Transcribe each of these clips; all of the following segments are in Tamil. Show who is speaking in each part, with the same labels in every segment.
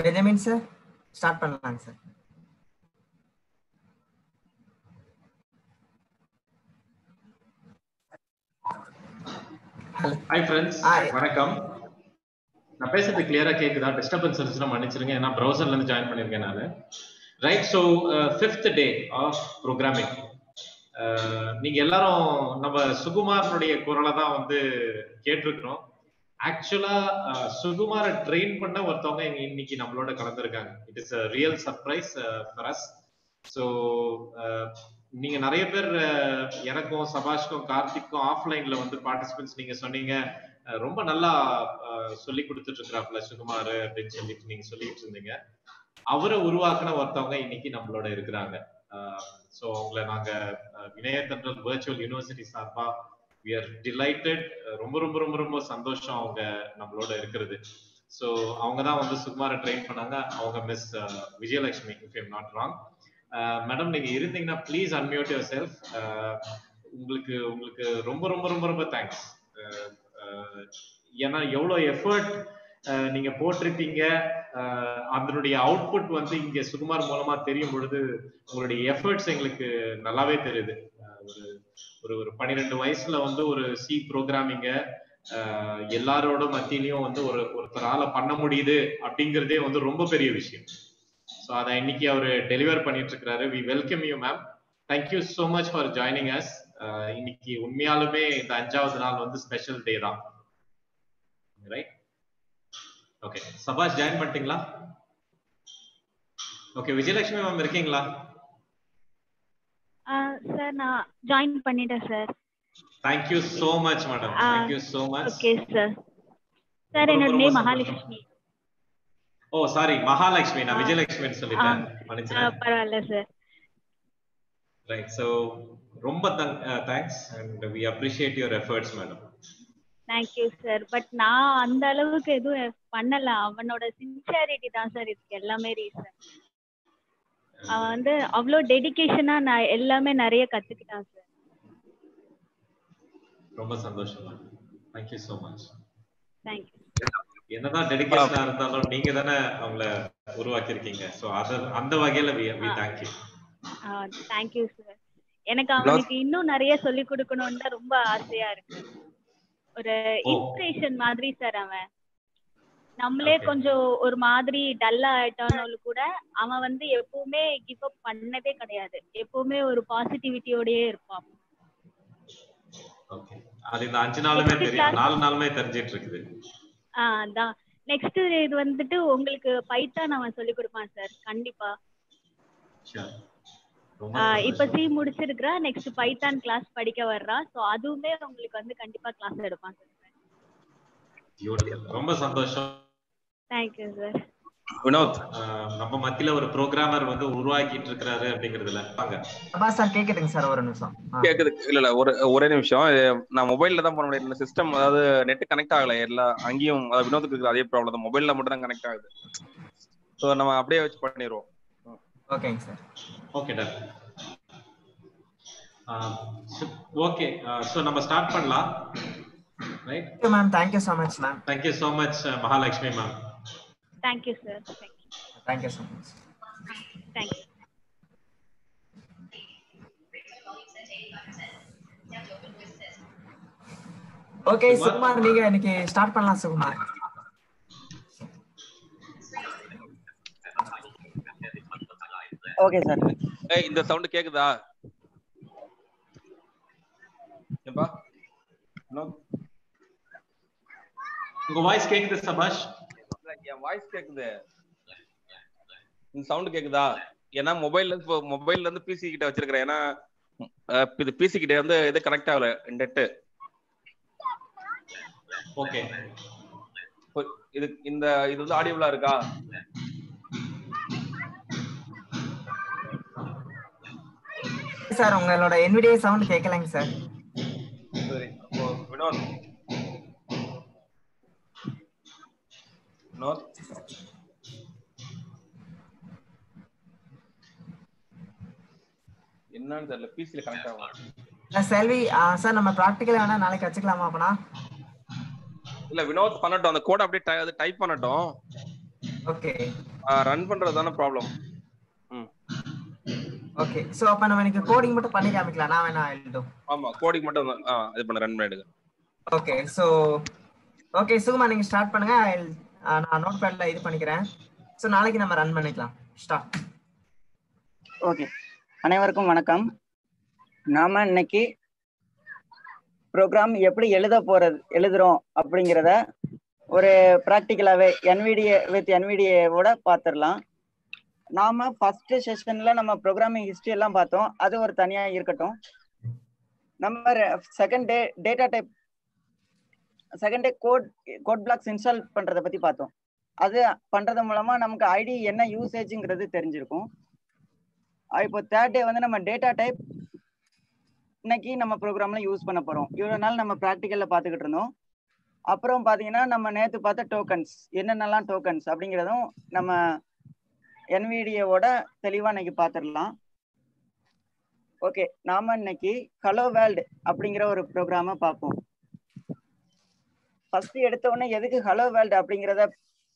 Speaker 1: பெஞ்சமின் சார் ஸ்டார்ட் பண்ணலாங்க சார்
Speaker 2: ஹாய் ஃப்ரெண்ட்ஸ். வணக்கம். நான் பேசுறது கிளியரா கேக்குதா? டிஸ்டர்பன்ஸ் இருந்துச்சுன்னா மன்னிச்சிருங்க ஏன்னா ப்ரௌசர்ல இருந்து ஜாயின் பண்ணிருக்கேன் நான். Right so fifth day of programming நீங்க எல்லாரும் நம்ம சுகுமாரனுடைய குரலை தான் வந்து கேட்டிருக்கிறோம். ஆக்சுவலா சுகுமார ட்ரெயின் பண்ண ஒருத்தவங்க இன்னைக்கு நம்மளோட கலந்துருக்காங்க. It is real surprise for us so நீங்க நிறைய பேர் எனக்கும் சபாஷ்க்கும் கார்த்திக்கும் ஆஃப்லைன்ல வந்து பார்ட்டிசிபென்ட்ஸ் நீங்க சொன்னீங்க. ரொம்ப நல்லா அஹ், சொல்லி கொடுத்துட்டு இருக்கிறாப்ல சுகுமார் அப்படின்னு சொல்லிட்டு நீங்க சொல்லிட்டு இருந்தீங்க அவரை உருவாக்குன ஒருத்தவங்க இன்னைக்கு நம்மளோட இருக்கிறாங்க. ஸோ அவங்கள நாங்க அஹ், வெர்ச்சுவல் யூனிவர்சிட்டி சார்பா வி ஆர் டிலைட்டட் ரொம்ப ரொம்ப ரொம்ப ரொம்ப சந்தோஷம் அவங்க நம்மளோட இருக்கிறது. ஸோ அவங்க தான் வந்து சுகுமாரை ட்ரெயின் பண்ணாங்க. அவங்க miss Vijayalakshmi if I'm not wrong madam நீங்க இருந்தீங்கன்னா ப்ளீஸ் அன்மியூட் யுவர் செல்ஃப் உங்களுக்கு உங்களுக்கு ரொம்ப ரொம்ப ரொம்ப ரொம்ப தேங்க்ஸ் ஏன்னா எவ்வளோ எஃபர்ட் நீங்க போட்டிருப்பீங்க அதனுடைய அவுட்புட் வந்து இங்க சுகுமார் மூலமா தெரியும் பொழுது உங்களுடைய எஃபர்ட்ஸ் எங்களுக்கு நல்லாவே தெரியுது. ஒரு ஒரு ஒரு பன்னிரெண்டு வயசுல வந்து ஒரு சி ப்ரோக்ராமிங்க எல்லாரோட மத்தியிலையும் வந்து ஒரு ஒருத்தரால பண்ண முடியுது அப்படிங்கிறதே வந்து ரொம்ப பெரிய விஷயம். ஸோ அதை இன்னைக்கு அவர் டெலிவர் பண்ணிட்டு இருக்கிறாரு we welcome you ma'am thank you so much for joining us இன்னைக்கு உண்மையாலுமே இந்த அஞ்சாவது நாள் வந்து ஸ்பெஷல் டே தான். ரைட் ஓகே சபாஷ் ஜாயின் பண்ணிட்டீங்களா? ஓகே விஜயலட்சுமி மேம் இருக்கீங்களா?
Speaker 3: சார் நான் ஜாயின் பண்ணிட்டேன் sir
Speaker 2: thank you so much madam
Speaker 3: Ah,
Speaker 2: thank you so
Speaker 3: much okay sir
Speaker 2: sir
Speaker 3: என்னோட name. Mahalakshmi.
Speaker 2: Oh sorry Mahalakshmi. நான். விஜயலட்சுமின்னு சொல்லிட்டேன்.
Speaker 3: பரவாயில்ல சார்
Speaker 2: ரைட் ஸோ ரொம்ப thanks and we appreciate your efforts madam
Speaker 3: thank you sir but நான் அந்த அளவுக்கு எதுவும் பண்ணல. அவனோட சின்சியாரிட்டி தான் சார் இதுக்கு எல்லாமே ரீசன் அவன் வந்து அவ்வளோ டெடிகேஷனா நான் எல்லாமே நிறைய கத்துக்கிட்டான் சார்
Speaker 2: ரொம்ப சந்தோஷம் ma'am thank you so
Speaker 3: much thank you
Speaker 2: என்னதான் டெடிகேஷனா இருந்தாலும் நீங்க தானே அவங்கள உருவாக்கியிருக்கீங்க. ஸோ அத அந்த வகையில we we
Speaker 3: thank you thank you sir எனக்கு அவனுக்கு இன்னும் நிறைய சொல்லி கொடுக்கணும்னு ரொம்ப ஆசையா இருக்கு. ஒரு. இன்ஸ்பிரேஷன் மாதிரி சார் அவன். நம்மளே. கொஞ்சம் ஒரு மாதிரி டல்லா ஆயிட்டாலும் கூட அவன் வந்து எப்பவுமே கிவ் அப் பண்ணதே கிடையாது. எப்பவுமே ஒரு பாசிட்டிவிட்டியோடயே இருப்பான்.
Speaker 2: அது இந்த அஞ்சு நாளுமே தெரியும். நாலு நாளுமே தெரிஞ்சிட்டு இருக்குது
Speaker 3: அதான். நெக்ஸ்ட் இது வந்துட்டு உங்களுக்கு பைத்தான் அவன் சொல்லி கொடுப்பான் சார் கண்டிப்பா. இப்ப. சி முடிச்சிருக்கிறா. நெக்ஸ்ட் பைத்தான் கிளாஸ் படிக்க வர்றா. சோ அதுவுமே உங்களுக்கு வந்து கண்டிப்பா கிளாஸ் எடுப்பான் சார்.
Speaker 2: ரொம்ப சந்தோஷம்.
Speaker 3: Thank you
Speaker 4: sir
Speaker 2: Vinod. நம்ம மத்தியில ஒரு ப்ரோக்ராமர் வந்து உருவாக்கிட்டு இருக்கிறாரு அப்படிங்கறதுல
Speaker 1: அப்பா சார் கேக்குதுங்க சார் ஒரு நிமிஷம்.
Speaker 4: கேக்குது இல்ல இல்ல ஒரு ஒரே நிமிஷம். நான் மொபைல்ல தான் பண்ண முடியும். சிஸ்டம் அதாவது நெட் கனெக்ட் ஆகல. எல்லா அங்கேயும் அதாவது வினோத்துக்கு இருக்கிற அதே ப்ராப்ளம் தான். மொபைல்ல மட்டும் தான் கனெக்ட் ஆகுது. ஸோ நம்ம அப்படியே வச்சு பண்ணிடுவோம்.
Speaker 1: ஓகேங்க sir
Speaker 2: okay done okay so நம்ம ஸ்டார்ட் பண்ணலாம். Right
Speaker 1: thank you ma'am thank you so
Speaker 2: much ma'am thank you so
Speaker 3: much Mahalakshmi ma'am
Speaker 1: thank you sir thank you thank you so much thank you okay Sukumar நீங்க இன்னைக்கு ஸ்டார்ட் பண்ணலாம் சுகுமார்
Speaker 5: ஓகே சார்
Speaker 4: ஏய் இந்த சவுண்ட் கேக்குதா? ஏப்பா வினோத்
Speaker 2: உங்க வாய்ஸ் கேக்குது சபாஷ்.
Speaker 4: என் வாய்ஸ் கேக்குது. இந்த சவுண்ட் கேக்குதா? ஏன்னா மொபைல்ல இப்போ மொபைல்ல இருந்து பிசி கிட்ட வச்சிருக்கிறேன். ஏன்னா இது பிசி கிட்ட வந்து இது கனெக்ட் ஆகல நெட்டு
Speaker 2: ஓகே
Speaker 4: இது இந்த இது வந்து ஆடியோலா இருக்கா?
Speaker 1: சார் உங்களோட NVDA சவுண்ட் கேட்கலைங்க சார்.
Speaker 4: சரி அப்போ வினோத் வினோத் என்னன்னு தெரியல. பிசில கனெக்ட் ஆகும்?
Speaker 1: செல்வி சார் நம்ம ப்ராக்டிக்கல் வேணா நாளைக்கு வச்சுக்கலாமா அப்பனா?
Speaker 4: இல்ல வினோத் பண்ணட்டும். அந்த கோட் அப்படியே டைப் பண்ணட்டும்.
Speaker 1: ஓகே
Speaker 4: ரன் பண்றது தானே ப்ராப்ளம்
Speaker 1: ஓகே சோ அப்ப நம்ம எனக்கு கோடிங் மட்டும் பண்ணி காமிக்கலாம். நான் வேணா எழுதும்.
Speaker 4: ஆமா கோடிங் மட்டும் இது பண்ண ரன் பண்ணிடுங்க.
Speaker 1: ஓகே சோ ஓகே சுகுமா நீங்க ஸ்டார்ட் பண்ணுங்க. ஆ, நான் நோட் பேட்ல இது பண்ணிக்கிறேன். சோ நாளைக்கு நம்ம ரன் பண்ணிக்கலாம். ஸ்டார்ட்
Speaker 5: ஓகே அனைவருக்கும் வணக்கம். நாம இன்னைக்கு ப்ரோக்ராம் எப்படி எழுத போறது எழுதுறோம் அப்படிங்கிறத ஒரு ப்ராக்டிக்கலாவே என்விடிஏ வித் என்விடிஏவோட பார்த்துடலாம் நாம ஃபர்ஸ்ட் செஷன்ல நம்ம ப்ரோக்ராமிங் ஹிஸ்டரி எல்லாம் பார்த்தோம். அது ஒரு தனியா இருக்கட்டும். நம்ம second day data type second day code code blocks install பண்றத பத்தி பார்த்தோம். அது பண்றது மூலமா நமக்கு ஐடி என்ன யூசேஜ்ங்கிறது தெரிஞ்சிருக்கும். இப்போ தேர்ட் டே வந்து நம்ம டேட்டா டைப் இன்னைக்கு நம்ம ப்ரோக்ராம்ல யூஸ் பண்ண போறோம். இவ்வளவு நாள் நம்ம ப்ராக்டிக்கல்ல பார்த்துக்கிட்டு இருந்தோம். அப்புறம் பாத்தீங்கன்னா நம்ம நேத்து பார்த்த டோக்கன்ஸ் என்னென்னலாம் டோக்கன்ஸ் அப்படிங்கிறதும் நம்ம என்விடியோட தெளிவா இன்னைக்கு பார்த்துடலாம். ஓகே நாம இன்னைக்கு ஹலோ வேர்ல்டு அப்படிங்கிற ஒரு ப்ரோக்ராம பார்ப்போம். ஃபர்ஸ்ட் எடுத்த உடனே எதுக்கு ஹலோ வேர்ல்டு அப்படிங்கிறத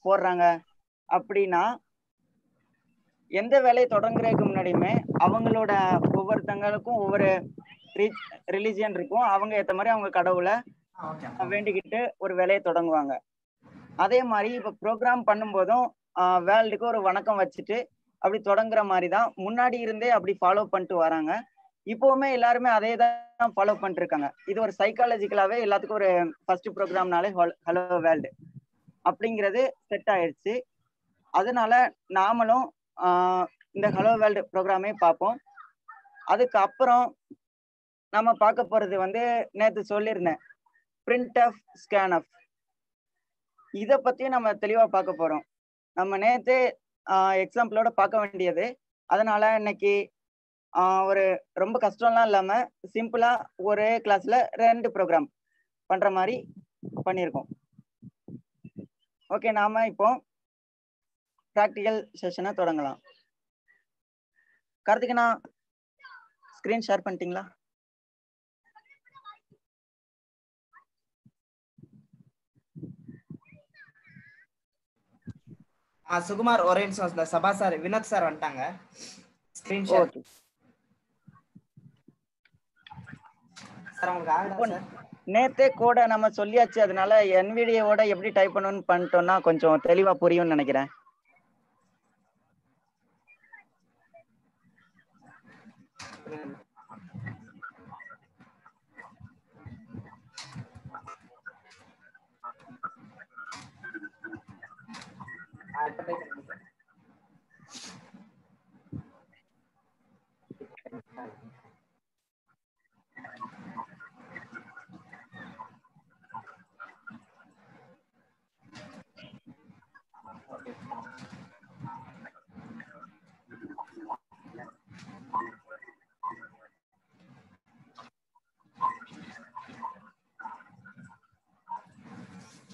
Speaker 5: போடுறாங்க. அப்படின்னா எந்த வேலையை தொடங்குறதுக்கு முன்னாடியுமே அவங்களோட ஒவ்வொருத்தங்களுக்கும் ஒவ்வொரு ரிலிஜியன் இருக்கும். அவங்க ஏத்த மாதிரி அவங்க கடவுளை வேண்டிக்கிட்டு ஒரு வேலையை தொடங்குவாங்க. அதே மாதிரி இப்ப ப்ரோக்ராம் பண்ணும்போதும் வேர்ல்டுக்கு ஒரு வணக்கம் வச்சுட்டு அப்படி தொடங்குற மாதிரி தான் முன்னாடி இருந்தே அப்படி ஃபாலோ பண்ணிட்டு வராங்க. இப்போவுமே எல்லாருமே அதே தான் ஃபாலோ பண்ணிருக்காங்க. இது ஒரு சைக்காலஜிக்கலாவே எல்லாத்துக்கும் ஒரு ஃபர்ஸ்ட் ப்ரோக்ராம்னாலே ஹலோ வேர்ல்டு அப்படிங்கிறது செட் ஆயிடுச்சு அதனால நாமளும் இந்த ஹலோ வேர்ல்டு ப்ரோக்ராமே பார்ப்போம். அதுக்கு அப்புறம் நம்ம பார்க்க போறது வந்து நேற்று சொல்லியிருந்தேன். பிரிண்ட் ஆஃப் ஸ்கேன் ஆஃப் இதை பத்தியும் நம்ம தெளிவா பார்க்க போறோம். நம்ம நேற்று எக்ஸாம்பிளோட பார்க்க வேண்டியது. அதனால இன்னைக்கு ஒரு ரொம்ப கஷ்டம்லாம் இல்லாம சிம்பிளா ஒரே கிளாஸ்ல ரெண்டு ப்ரோக்ராம் பண்ற மாதிரி பண்ணியிருக்கோம் ஓகே நாம இப்போ ப்ராக்டிக்கல் செஷனை தொடங்கலாம். கார்த்திகனா ஸ்கிரீன் ஷேர் பண்ணிட்டீங்களா?
Speaker 1: சுகுமார் ஒரே நிமிஷம் சபா சார் வினோத் சார் வந்துட்டாங்க. ஸ்கிரீன் ஷேர்
Speaker 5: ஓகே
Speaker 1: சார் உங்களுக்கு ஆகுதா சார்
Speaker 5: நேத்தே கோடை நம்ம சொல்லியாச்சு அதனால என்விடியோட எப்படி டைப் பண்ணணும்னு பண்ணிட்டோம்னா கொஞ்சம் தெளிவா புரியும்னு நினைக்கிறேன்.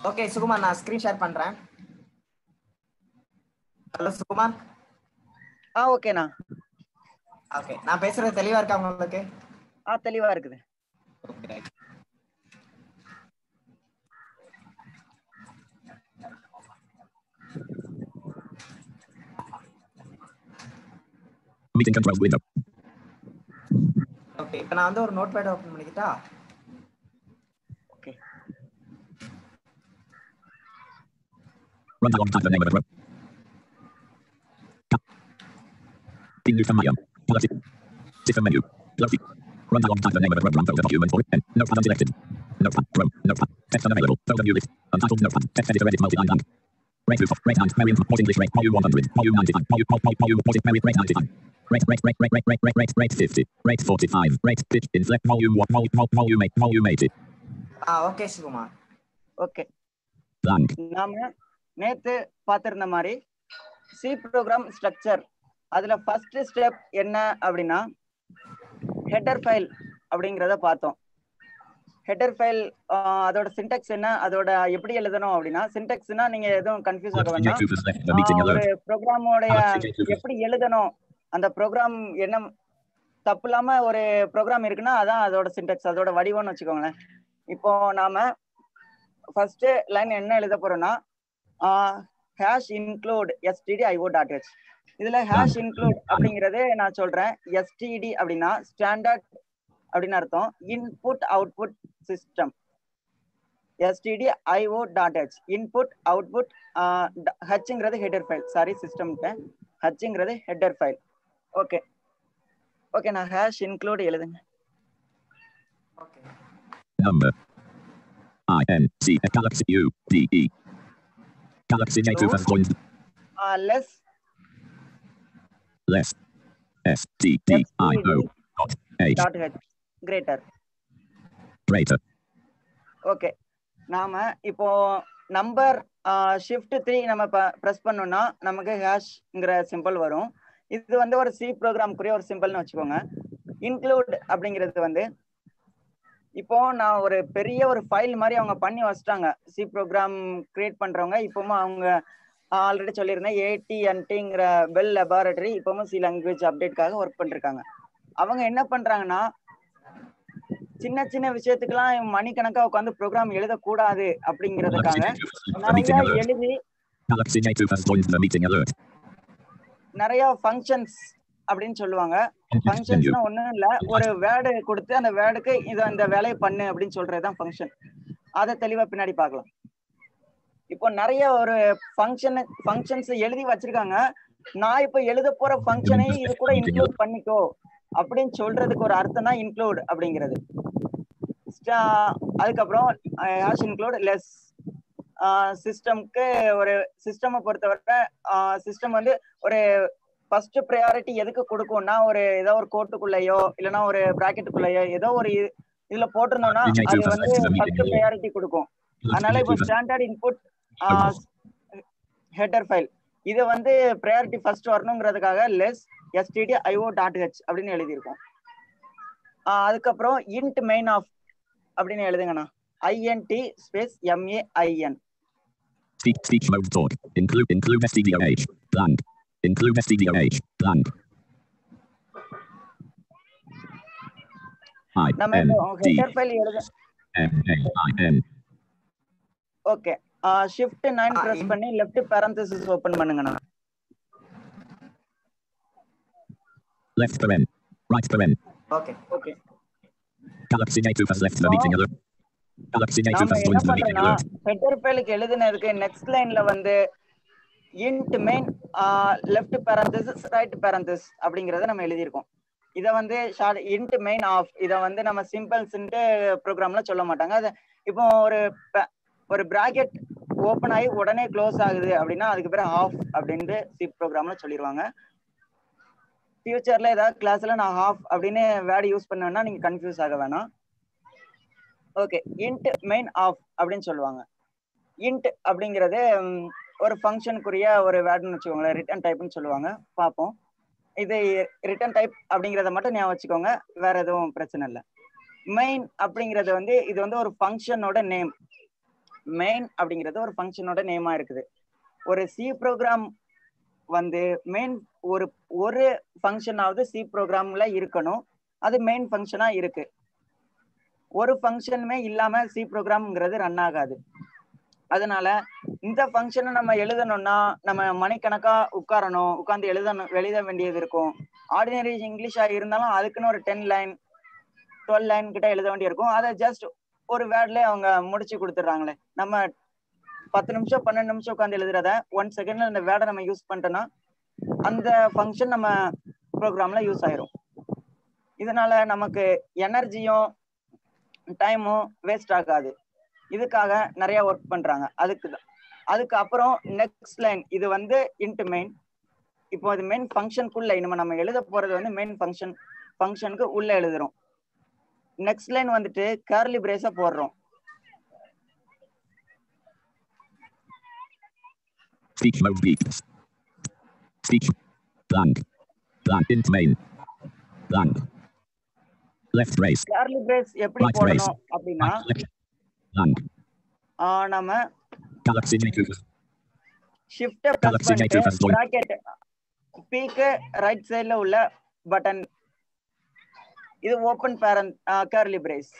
Speaker 1: ஓகே சுகுமார் நான் ஸ்கிரீன் ஷேர் பண்றேன். ஹலோ சுகுமார்
Speaker 5: ஆ ஓகேண்ணா
Speaker 1: ஓகே நான் பேசுறது தெளிவா இருக்கா உங்களுக்கு?
Speaker 5: ஆ தெளிவா இருக்குது.
Speaker 1: Okay
Speaker 6: Meeting controls window.
Speaker 1: Okay இப்போ நான் வந்து ஒரு நோட் பேட் ஓபன் பண்ணிக்கிட்டா?
Speaker 6: Run alongside the name of the road. Pin new Maya. Policy. Different menu. Loading. Run alongside the name of the program folder document for it. Notepad unselected. Notepad. Chrome. Notepad. Text unavailable. Folder new list. Untitled Notepad. Text editor edit multi-line and. Rate roof. Rate and. Marion. Pause English rate. Volume 100. Volume 95. Volume. Volume. Volume. Pause it. Marion. Rate 95. Rate, rate, rate, rate, rate, rate, rate, rate, 50. Rate 45. Rate pitch. Inflect. Volume 1. Volume, volume, volume 8. Volume 80.
Speaker 1: Ah, okay, Shivumar.
Speaker 5: Okay.
Speaker 6: Blank.
Speaker 5: Number. நேத்து பார்த்திருந்த மாதிரி சி ப்ரோக்ராம் ஸ்ட்ரக்சர் அதுல ஃபர்ஸ்ட் ஸ்டெப் என்ன அப்படின்னா ஹெட்டர் ஃபைல் அப்படிங்கிறத பார்த்தோம். ஹெட்டர் ஃபைல் அதோட சின்டெக்ஸ் என்ன அதோட எப்படி எழுதணும் அப்படின்னா சின்டெக்ஸ்னா நீங்க எதுவும் கன்ஃபியூஸ் ஆக வேண்டாம்.
Speaker 6: J2 has left the meeting
Speaker 5: ஆஹ் ஒரு. ப்ரோக்ராமோடைய
Speaker 6: Alex, J2
Speaker 5: எப்படி எழுதணும் அந்த ப்ரோக்ராம் என்ன தப்பு இல்லாம ஒரு ப்ரோக்ராம் இருக்குன்னா அதான் அதோட சின்டெக்ஸ் அதோட வடிவம்னு வச்சுக்கோங்களேன். இப்போ நாம ஃபர்ஸ்ட் லைன் என்ன எழுத போறோம்னா hash include STD IO dot H இதுல ஹேஷ் இன்க்ளூட் அப்படிங்கிறது நான் சொல்றேன். எஸ்டிடி அப்படின்னா ஸ்டாண்டர்ட் அப்படின்னு அர்த்தம். Input output system STD IO dot H input output ஹெச்ங்கிறது header file sorry system ஹெச்ங்கிறது ஹெடர் ஃபைல் ஓகே ஓகே நான் ஹேஷ் இன்க்ளூட் எழுதுங்க.
Speaker 1: Okay
Speaker 6: number I N C. Galaxy U D E. Galaxy has joined
Speaker 5: less
Speaker 6: less. S T D I O dot H
Speaker 5: dot H greater
Speaker 6: greater.
Speaker 5: Okay நாம இப்போ நம்பர் ஷிஃப்ட் த்ரீ நம்ம ப்ரெஸ் பண்ணோம்னா நமக்கு ஹேஷ்ங்கிற சிம்பிள் வரும். இது வந்து ஒரு சி ப்ரோக்ராம்க்குரிய ஒரு சிம்பிள்னு வச்சுக்கோங்க. இன்க்ளூட் அப்படிங்கிறது வந்து இப்போ நான் ஒரு பெரிய ஒரு ஃபைல் மாதிரி அவங்க பண்ணி வச்சிட்டாங்க சி ப்ரோக்ராம் கிரியேட் பண்றவங்க இப்பவும் அவங்க ஆல்ரெடி சொல்லியிருந்தேன் ஏடிஎன்டிங்கிற பெல் லெபார்டரி இப்பவும் சி லாங்குவேஜ் அப்டேட்காக ஒர்க் பண்ணிருக்காங்க அவங்க என்ன பண்றாங்கன்னா சின்ன சின்ன விஷயத்துக்கெல்லாம் மணிக்கணக்கா உட்காந்து ப்ரோக்ராம் எழுதக்கூடாது அப்படிங்கிறதுக்காக நிறைய. எழுதி. நிறைய ஃபங்க்ஷன்ஸ் அப்படின்னு சொல்லுவாங்க. ஃபங்க்ஷன்ஸ்னா ஒண்ணும் இல்ல. ஒரு வேர்டு கொடுத்து அந்த வேர்டுக்கு இது அந்த வேலையை பண்ணு அப்படின்னு சொல்றதுதான் ஃபங்க்ஷன் அதை தெளிவா பின்னாடி பார்க்கலாம். இப்போ நிறைய ஒரு ஃபங்க்ஷன் ஃபங்க்ஷன்ஸ் எழுதி வச்சிருக்காங்க. நான் இப்போ எழுத போற ஃபங்க்ஷனை இது கூட இன்க்ளூட் பண்ணிக்கோ அப்படின்னு சொல்றதுக்கு ஒரு அர்த்தம் தான் இன்க்ளூட் அப்படிங்கிறது அதுக்கப்புறம் ஹேஷ் இன்க்ளூட் லெஸ் சிஸ்டம்க்கு ஒரு சிஸ்டம் பொறுத்தவரை சிஸ்டம் வந்து ஒரு ஃபர்ஸ்ட் ப்ரையாரிட்டி எதுக்கு கொடுக்கும்னா ஒரு ஏதோ ஒரு கோட்டுக்குள்ளேயோ இல்லைன்னா ஒரு பிராக்கெட்டுக்குள்ளேயோ ஏதோ ஒரு இது- இதுல போட்டிருந்தோம்னா அது வந்து ஃபர்ஸ்ட் ப்ரையாரிட்டி கொடுக்கும். அதனால இப்போ ஸ்டாண்டர்ட் இன்புட் ஹெட்டர் ஃபைல் இது வந்து priority first வரணுங்கிறதுக்காக less STD IO dot H அப்படின்னு எழுதியிருக்கோம். அதுக்கப்புறம் இன்ட் மெயின் ஆஃப் அப்படின்னு எழுதுங்கண்ணா. I N T space M A I N
Speaker 6: Speech, speech mode talk. Include include STDOH. Blank. Include STDOH. Blank. I N D M A I N.
Speaker 5: Okay
Speaker 1: shift
Speaker 5: nine
Speaker 1: press
Speaker 5: பண்ணி லெஃப்ட் பேரந்தசிஸ் ஓபன் பண்ணுங்கண்ணா
Speaker 6: Left paren. Right paren.
Speaker 1: Okay
Speaker 5: okay
Speaker 6: Galaxy J2 has left the meeting alert. Galaxy J2
Speaker 5: நாம
Speaker 6: has
Speaker 5: என்ன
Speaker 6: joined the meeting
Speaker 5: பண்றோம்னா
Speaker 6: alert.
Speaker 5: ஹெட்டர் ஃபைலுக்கு எழுதுனதுக்கு நெக்ஸ்ட் லைன்ல வந்து int main left parenthesis right parenthesis அப்படிங்கறத நம்ம எழுதியிருக்கோம். இதை வந்து ஷார்ட் இன்ட் மெயின் ஆஃப் இதை வந்து நம்ம சிம்பிள்ஸ்ன்ட்டு ப்ரோக்ராம்ல சொல்ல மாட்டாங்க. அது இப்போ ஒரு ஒரு பிராக்கெட் ஓப்பன் ஆகி உடனே க்ளோஸ் ஆகுது அப்படின்னா அதுக்கு பேர் ஆஃப் அப்படின்ட்டு சி ப்ரோக்ராம்ல சொல்லிடுவாங்க ஃபியூச்சர்ல ஏதாவது கிளாஸ்ல நான் ஆஃப் அப்படின்னு வேர்டு யூஸ் பண்ணேன்னா நீங்க கன்ஃபியூஸ் ஆக வேணாம். ஓகே இன்ட் மெயின் ஆஃப் அப்படின்னு சொல்லுவாங்க. இன்ட் அப்படிங்கிறது ஒரு ஃபங்க்ஷனுக்குரிய ஒரு வேர்டுன்னு வச்சுக்கோங்களேன். ரிட்டன் டைப்னு சொல்லுவாங்க. பார்ப்போம். இது ரிட்டர்ன் டைப் அப்படிங்கிறத மட்டும் ஞாபகம் வச்சுக்கோங்க. வேற எதுவும் பிரச்சனை இல்லை. மெயின் அப்படிங்கிறது வந்து இது வந்து ஒரு ஃபங்க்ஷனோட நேம் மெயின் அப்படிங்கிறது ஒரு ஃபங்க்ஷனோட நேமா இருக்குது. ஒரு சி ப்ரோக்ராம் வந்து மெயின் ஒரு ஒரு ஃபங்க்ஷனாவது சி ப்ரோக்ராம்ல இருக்கணும். அது மெயின் ஃபங்க்ஷனா இருக்கு. ஒரு ஃபங்க்ஷனுமே இல்லாம சி ப்ரோக்ராம்ங்கிறது ரன் ஆகாது. அதனால இந்த ஃபங்க்ஷனை நம்ம எழுதணும்னா நம்ம மணிக்கணக்கா உட்காரணும் உட்கார்ந்து எழுதணும் எழுத வேண்டியது இருக்கும். ஆர்டினரி இங்கிலீஷா இருந்தாலும் அதுக்குன்னு ஒரு டென் லைன் டுவெல் லைன் கிட்ட எழுத வேண்டியிருக்கும் அதை ஜஸ்ட் ஒரு வேர்ட்லயே அவங்க முடிச்சு கொடுத்துட்றாங்களே. நம்ம பத்து நிமிஷம் பன்னெண்டு நிமிஷம் உட்காந்து எழுதுறத ஒன் செகண்ட்ல அந்த வேர்டை நம்ம யூஸ் பண்ணிட்டோம்னா அந்த ஃபங்க்ஷன் நம்ம ப்ரோக்ராம்ல யூஸ் ஆயிரும். இதனால நமக்கு எனர்ஜியும் டைமும் வேஸ்ட் ஆகாது. இதுக்காக நிறைய ஒர்க் பண்றாங்க அதுக்கு தான் அதுக்கு அப்புறம் நெக்ஸ்ட் லைன் இது வந்து இன்ட்டு மெயின் இப்போ அது மெயின் ஃபங்க்ஷனுக்குள்ள நம்ம நம்ம எழுத போறது வந்து மெயின் ஃபங்க்ஷன் ஃபங்க்ஷனுக்கு உள்ள எழுதுறோம் நெக்ஸ்ட் லைன் வந்துட்டு கேர்லி பிரேஸ போடுறோம்
Speaker 6: Speech mode beeps. Speech. Blank. Blank int main. Blank. Left brace.
Speaker 5: Curly brace எப்படி
Speaker 6: brace.
Speaker 5: போடணும் அப்படின்னா
Speaker 6: Right left. Blank.
Speaker 5: ஆஹ் நம்ம
Speaker 6: Galaxy J2 has
Speaker 5: ஷிஃப்ட பிரஸ்
Speaker 6: Galaxy J2
Speaker 5: பண்ணிட்டு. பிராக்கெட் பீக்கு ரைட் சைடுல உள்ள பட்டன் இது open parent curly brace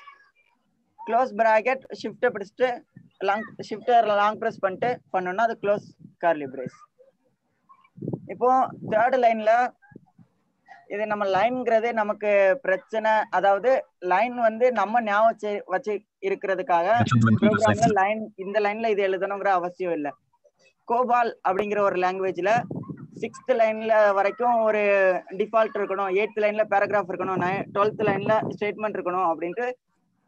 Speaker 5: close bracket shift பிடிச்சிட்டு லாங் ஷிஃப்டர் லாங் பிரஸ் பண்ணிட்டு பண்ணோம்னா அது க்ளோஸ் கர்லி பிரேஸ் இப்போ தேர்ட் லைன்ல இது நம்ம லைன்ங்கிறது நமக்கு பிரச்சனை. அதாவது லைன் வந்து நம்ம ஞாபகம் வச்சு- இருக்கிறதுக்காக ப்ரோக்ராம்ல. லைன் இந்த லைன்ல இது எழுதணுங்கிற அவசியம் இல்லை. கோபால் அப்படிங்கிற ஒரு லாங்குவேஜ்ல சிக்ஸ்த் லைன்ல வரைக்கும் ஒரு டிஃபால்ட் இருக்கணும் எயித் லைன்ல பேராகிராஃப் இருக்கணும் டுவெல்த் லைன்ல ஸ்டேட்மெண்ட் இருக்கணும் அப்படின்ட்டு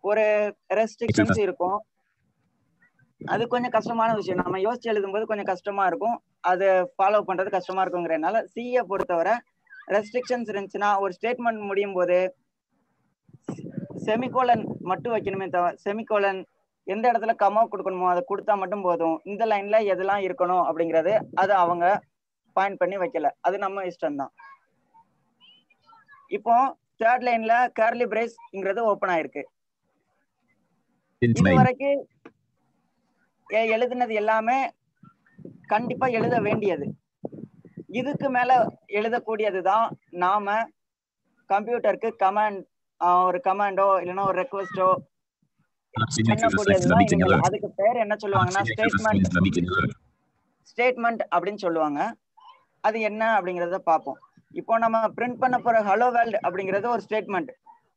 Speaker 5: ஒரு ரெஸ்ட்ரிக்ஷன்ஸ் இருக்கும். அது கொஞ்சம் கஷ்டமான விஷயம். நம்ம யோசிச்சு எழுதும்போது கொஞ்சம் கஷ்டமா இருக்கும். அது ஃபாலோ பண்றது கஷ்டமா இருக்குங்கிறதுனால சிஏ பொறுத்தவரை ரெஸ்ட்ரிக்ஷன்ஸ் இருந்துச்சுன்னா ஒரு ஸ்டேட்மெண்ட் முடியும் போது செமிகோலன் மட்டும் வைக்கணுமே தவிர செமிகோலன் எந்த இடத்துல கமா கொடுக்கணுமோ அதை கொடுத்தா மட்டும் போதும். இந்த லைன்ல எதெல்லாம் இருக்கணும் அப்படிங்கறது அது அவங்க பாயிண்ட் பண்ணி வைக்கல. அது நம்ம இஷ்டம்தான் இப்போ தேர்ட் லைன்ல கேர்லி பிரேஸ்ங்கிறது ஓபன் ஆயிருக்கு. இது. வரைக்கும் எழுதுனது எல்லாமே கண்டிப்பா எழுத வேண்டியது. இதுக்கு மேல எழுதக்கூடியது தான் நாம கம்ப்யூட்டருக்கு கமாண்ட் ஒரு கமாண்டோ இல்லைன்னா ஒரு ரெக்வஸ்டோ. அதுக்கு பேர் என்ன சொல்லுவாங்கன்னா ஸ்டேட்மெண்ட். ஸ்டேட்மெண்ட் அப்படின்னு சொல்லுவாங்க. அது என்ன அப்படிங்கறத பார்ப்போம். இப்போ நம்ம பிரிண்ட் பண்ண போற ஹலோ வேர்ல்டு அப்படிங்கறது ஒரு ஸ்டேட்மெண்ட்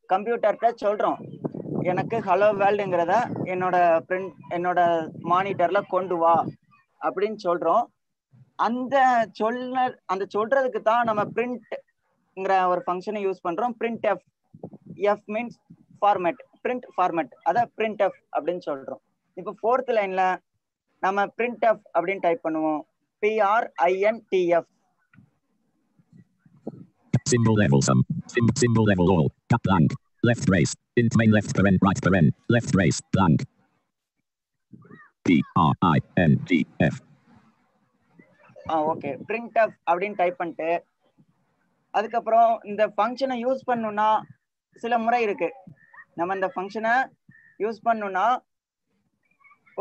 Speaker 5: கம்ப்யூட்டர்கிட்ட சொல்றோம். எனக்கு ஹலோ வேர்ல்டுங்கிறத என்னோட பிரிண்ட் என்னோட மானிட்டர்ல கொண்டு வா அப்படின்னு சொல்றோம். அந்த சொல்ல அந்த சொல்றதுக்கு தான் நம்ம பிரிண்ட்ங்கிற ஒரு ஃபங்க்ஷனை யூஸ் பண்றோம் print F F means format print format அதான் பிரிண்ட் எஃப் அப்படின்னு சொல்றோம் இப்போ ஃபோர்த் லைன்ல நம்ம பிரிண்ட் எஃப் அப்படின்னு டைப் பண்ணுவோம் P R I N T F
Speaker 6: Symbol level sum. Sim, symbol level all. Cap blank. Left brace. Int main left paren. Right paren. Left brace. Blank. P R I N D F.
Speaker 5: ஆ ஓகே பிரிண்ட் எஃப் அப்படின்னு டைப் பண்ணிட்டு அதுக்கப்புறம் இந்த ஃபங்க்ஷனை யூஸ் பண்ணணும்னா சில முறை இருக்கு. நம்ம இந்த ஃபங்க்ஷனை யூஸ் பண்ணணும்னா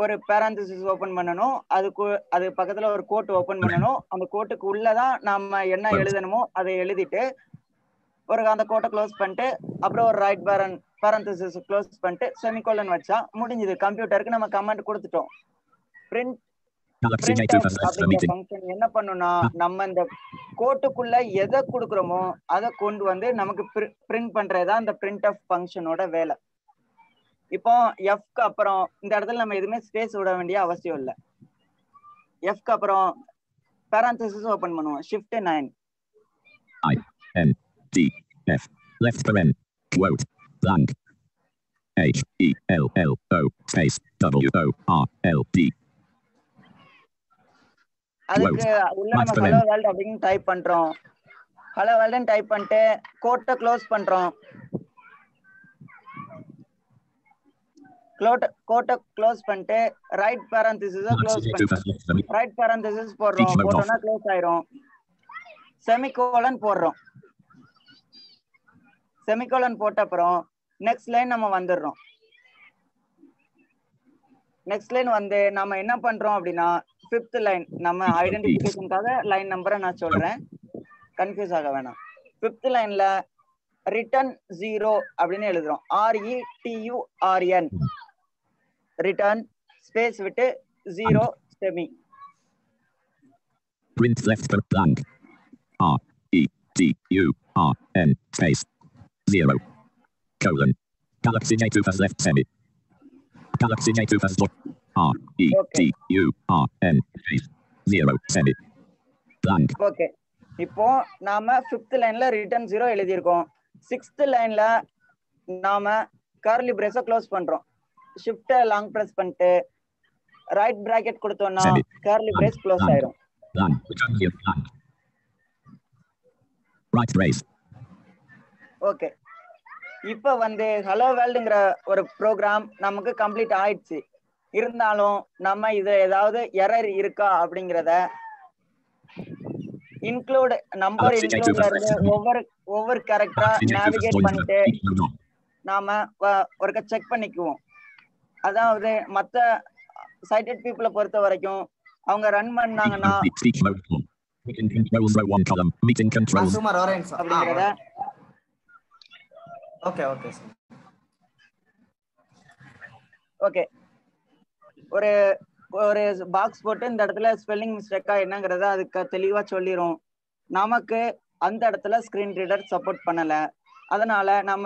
Speaker 5: ஒரு பேராந்திசிஸ் ஓபன் பண்ணணும். அதுக்கு அது பக்கத்துல ஒரு கோட் ஓபன் பண்ணணும். அந்த கோட்டுக்கு உள்ளதான் நம்ம என்ன எழுதணுமோ அதை எழுதிட்டு ஒரு அந்த கோட்டை க்ளோஸ் பண்ணிட்டு அப்புறம் ஒரு ரைட் பேரன் பேரந்திசிஸ் க்ளோஸ் பண்ணிட்டு செமிகோலன் வச்சா முடிஞ்சது. கம்ப்யூட்டருக்கு நம்ம கமெண்ட் கொடுத்துட்டோம். பிரிண்ட் என்ன பண்ணுனா நம்ம இந்த கோட்டுக்குள்ள எதை கொடுக்குறோமோ அதை கொண்டு வந்து நமக்கு பிரிண்ட் பண்றதுதான் இந்த printf ஃபங்க்ஷனோட வேலை இப்போ எஃப்க்கு அப்புறம் இந்த இடத்துல நம்ம எதுவுமே ஸ்பேஸ் விட வேண்டிய அவசியம் இல்லை எஃப்க்கு அப்புறம் பேராந்திசிஸ் ஓபன் பண்ணுவோம் shift nine
Speaker 6: I N T F. Left paren. Quote. Blank. H E L L O space W O R L D.
Speaker 5: அதுக்கு உள்ள நம்ம ஹலோ வேர்ல்ட் அப்படின்னு டைப் பண்றோம். ஹலோ வேர்ல்டுன்னு டைப் பண்ணிட்டு கோட்டை க்ளோஸ் பண்றோம். கோட்டை கோட்டை க்ளோஸ் பண்ணிட்டு ரைட் பேரந்திசிஸ க்ளோஸ்
Speaker 6: Collapsing A to
Speaker 5: பண்ணி
Speaker 6: the left. The meeting.
Speaker 5: Right parenthesis போடுறோம் போட்டோம்னா க்ளோஸ் ஆயிரும். செமிகோலன் போடுறோம். செமிகோலன் போட்ட அப்புறம் நெக்ஸ்ட் லைன் நம்ம வந்துடுறோம். நெக்ஸ்ட் லைன் வந்து நம்ம என்ன பண்றோம் அப்படின்னா ஃபிஃப்த் லைன் நம்ம ஐடென்டிஃபிகேஷனுக்காக லைன் நம்பரை நான் சொல்றேன் கன்ஃபியூஸ் ஆக வேணாம் ஃபிஃப்த் லைன்ல ரிட்டர்ன் ஜீரோ அப்படின்னு எழுதுறோம் R E T U R N return space விட்டு zero semi
Speaker 6: Print left per blank. R E T U R N space. Zero. Colon. Galaxy A to the left semi. Galaxy A to the. R E T U R N. Zero semi. Blank.
Speaker 5: Okay இப்போ நாம ஃபிஃப்த் லைன்ல ரிட்டர்ன் ஜீரோ எழுதியிருக்கோம் சிக்ஸ்த் லைன்ல நாம கர்லி பிரேஸ க்ளோஸ் பண்றோம் ஷிஃப்ட் லாங் பிரஸ் பண்ணிட்டு ரைட் பிராக்கெட் கொடுத்தோம்னா.
Speaker 6: Curly brace close brace.
Speaker 5: Okay இப்போ வந்து ஹலோ வேர்ல்டுங்கிற ஒரு ப்ரோக்ராம் நமக்கு கம்ப்ளீட் ஆயிடுச்சு இருந்தாலும் நம்ம இதுல ஏதாவது எரர் இருக்கா அப்படிங்கிறத இன்க்ளூட் நம்பர் இன்க்ளூட்ல இருந்து. ஒவ்வொரு ஒவ்வொரு கரெக்டா நேவிகேட். பண்ணிட்டு. நாம ஒருக்க செக் பண்ணிக்குவோம். அதாவது மத்த சைட்டட் பீப்புளை பொறுத்த வரைக்கும் அவங்க ரன் பண்ணாங்கன்னா அப்படிங்கிறத
Speaker 1: ஓகே. ஓகே
Speaker 5: ஓகே ஒரு ஒரு பாக்ஸ் போட்டு இந்த இடத்துல ஸ்பெல்லிங் மிஸ்டேக்கா என்னங்கிறத அதுக்கு தெளிவா சொல்லிரும். நமக்கு அந்த இடத்துல ஸ்கிரீன் ரீடர் சப்போர்ட் பண்ணல. அதனால நம்ம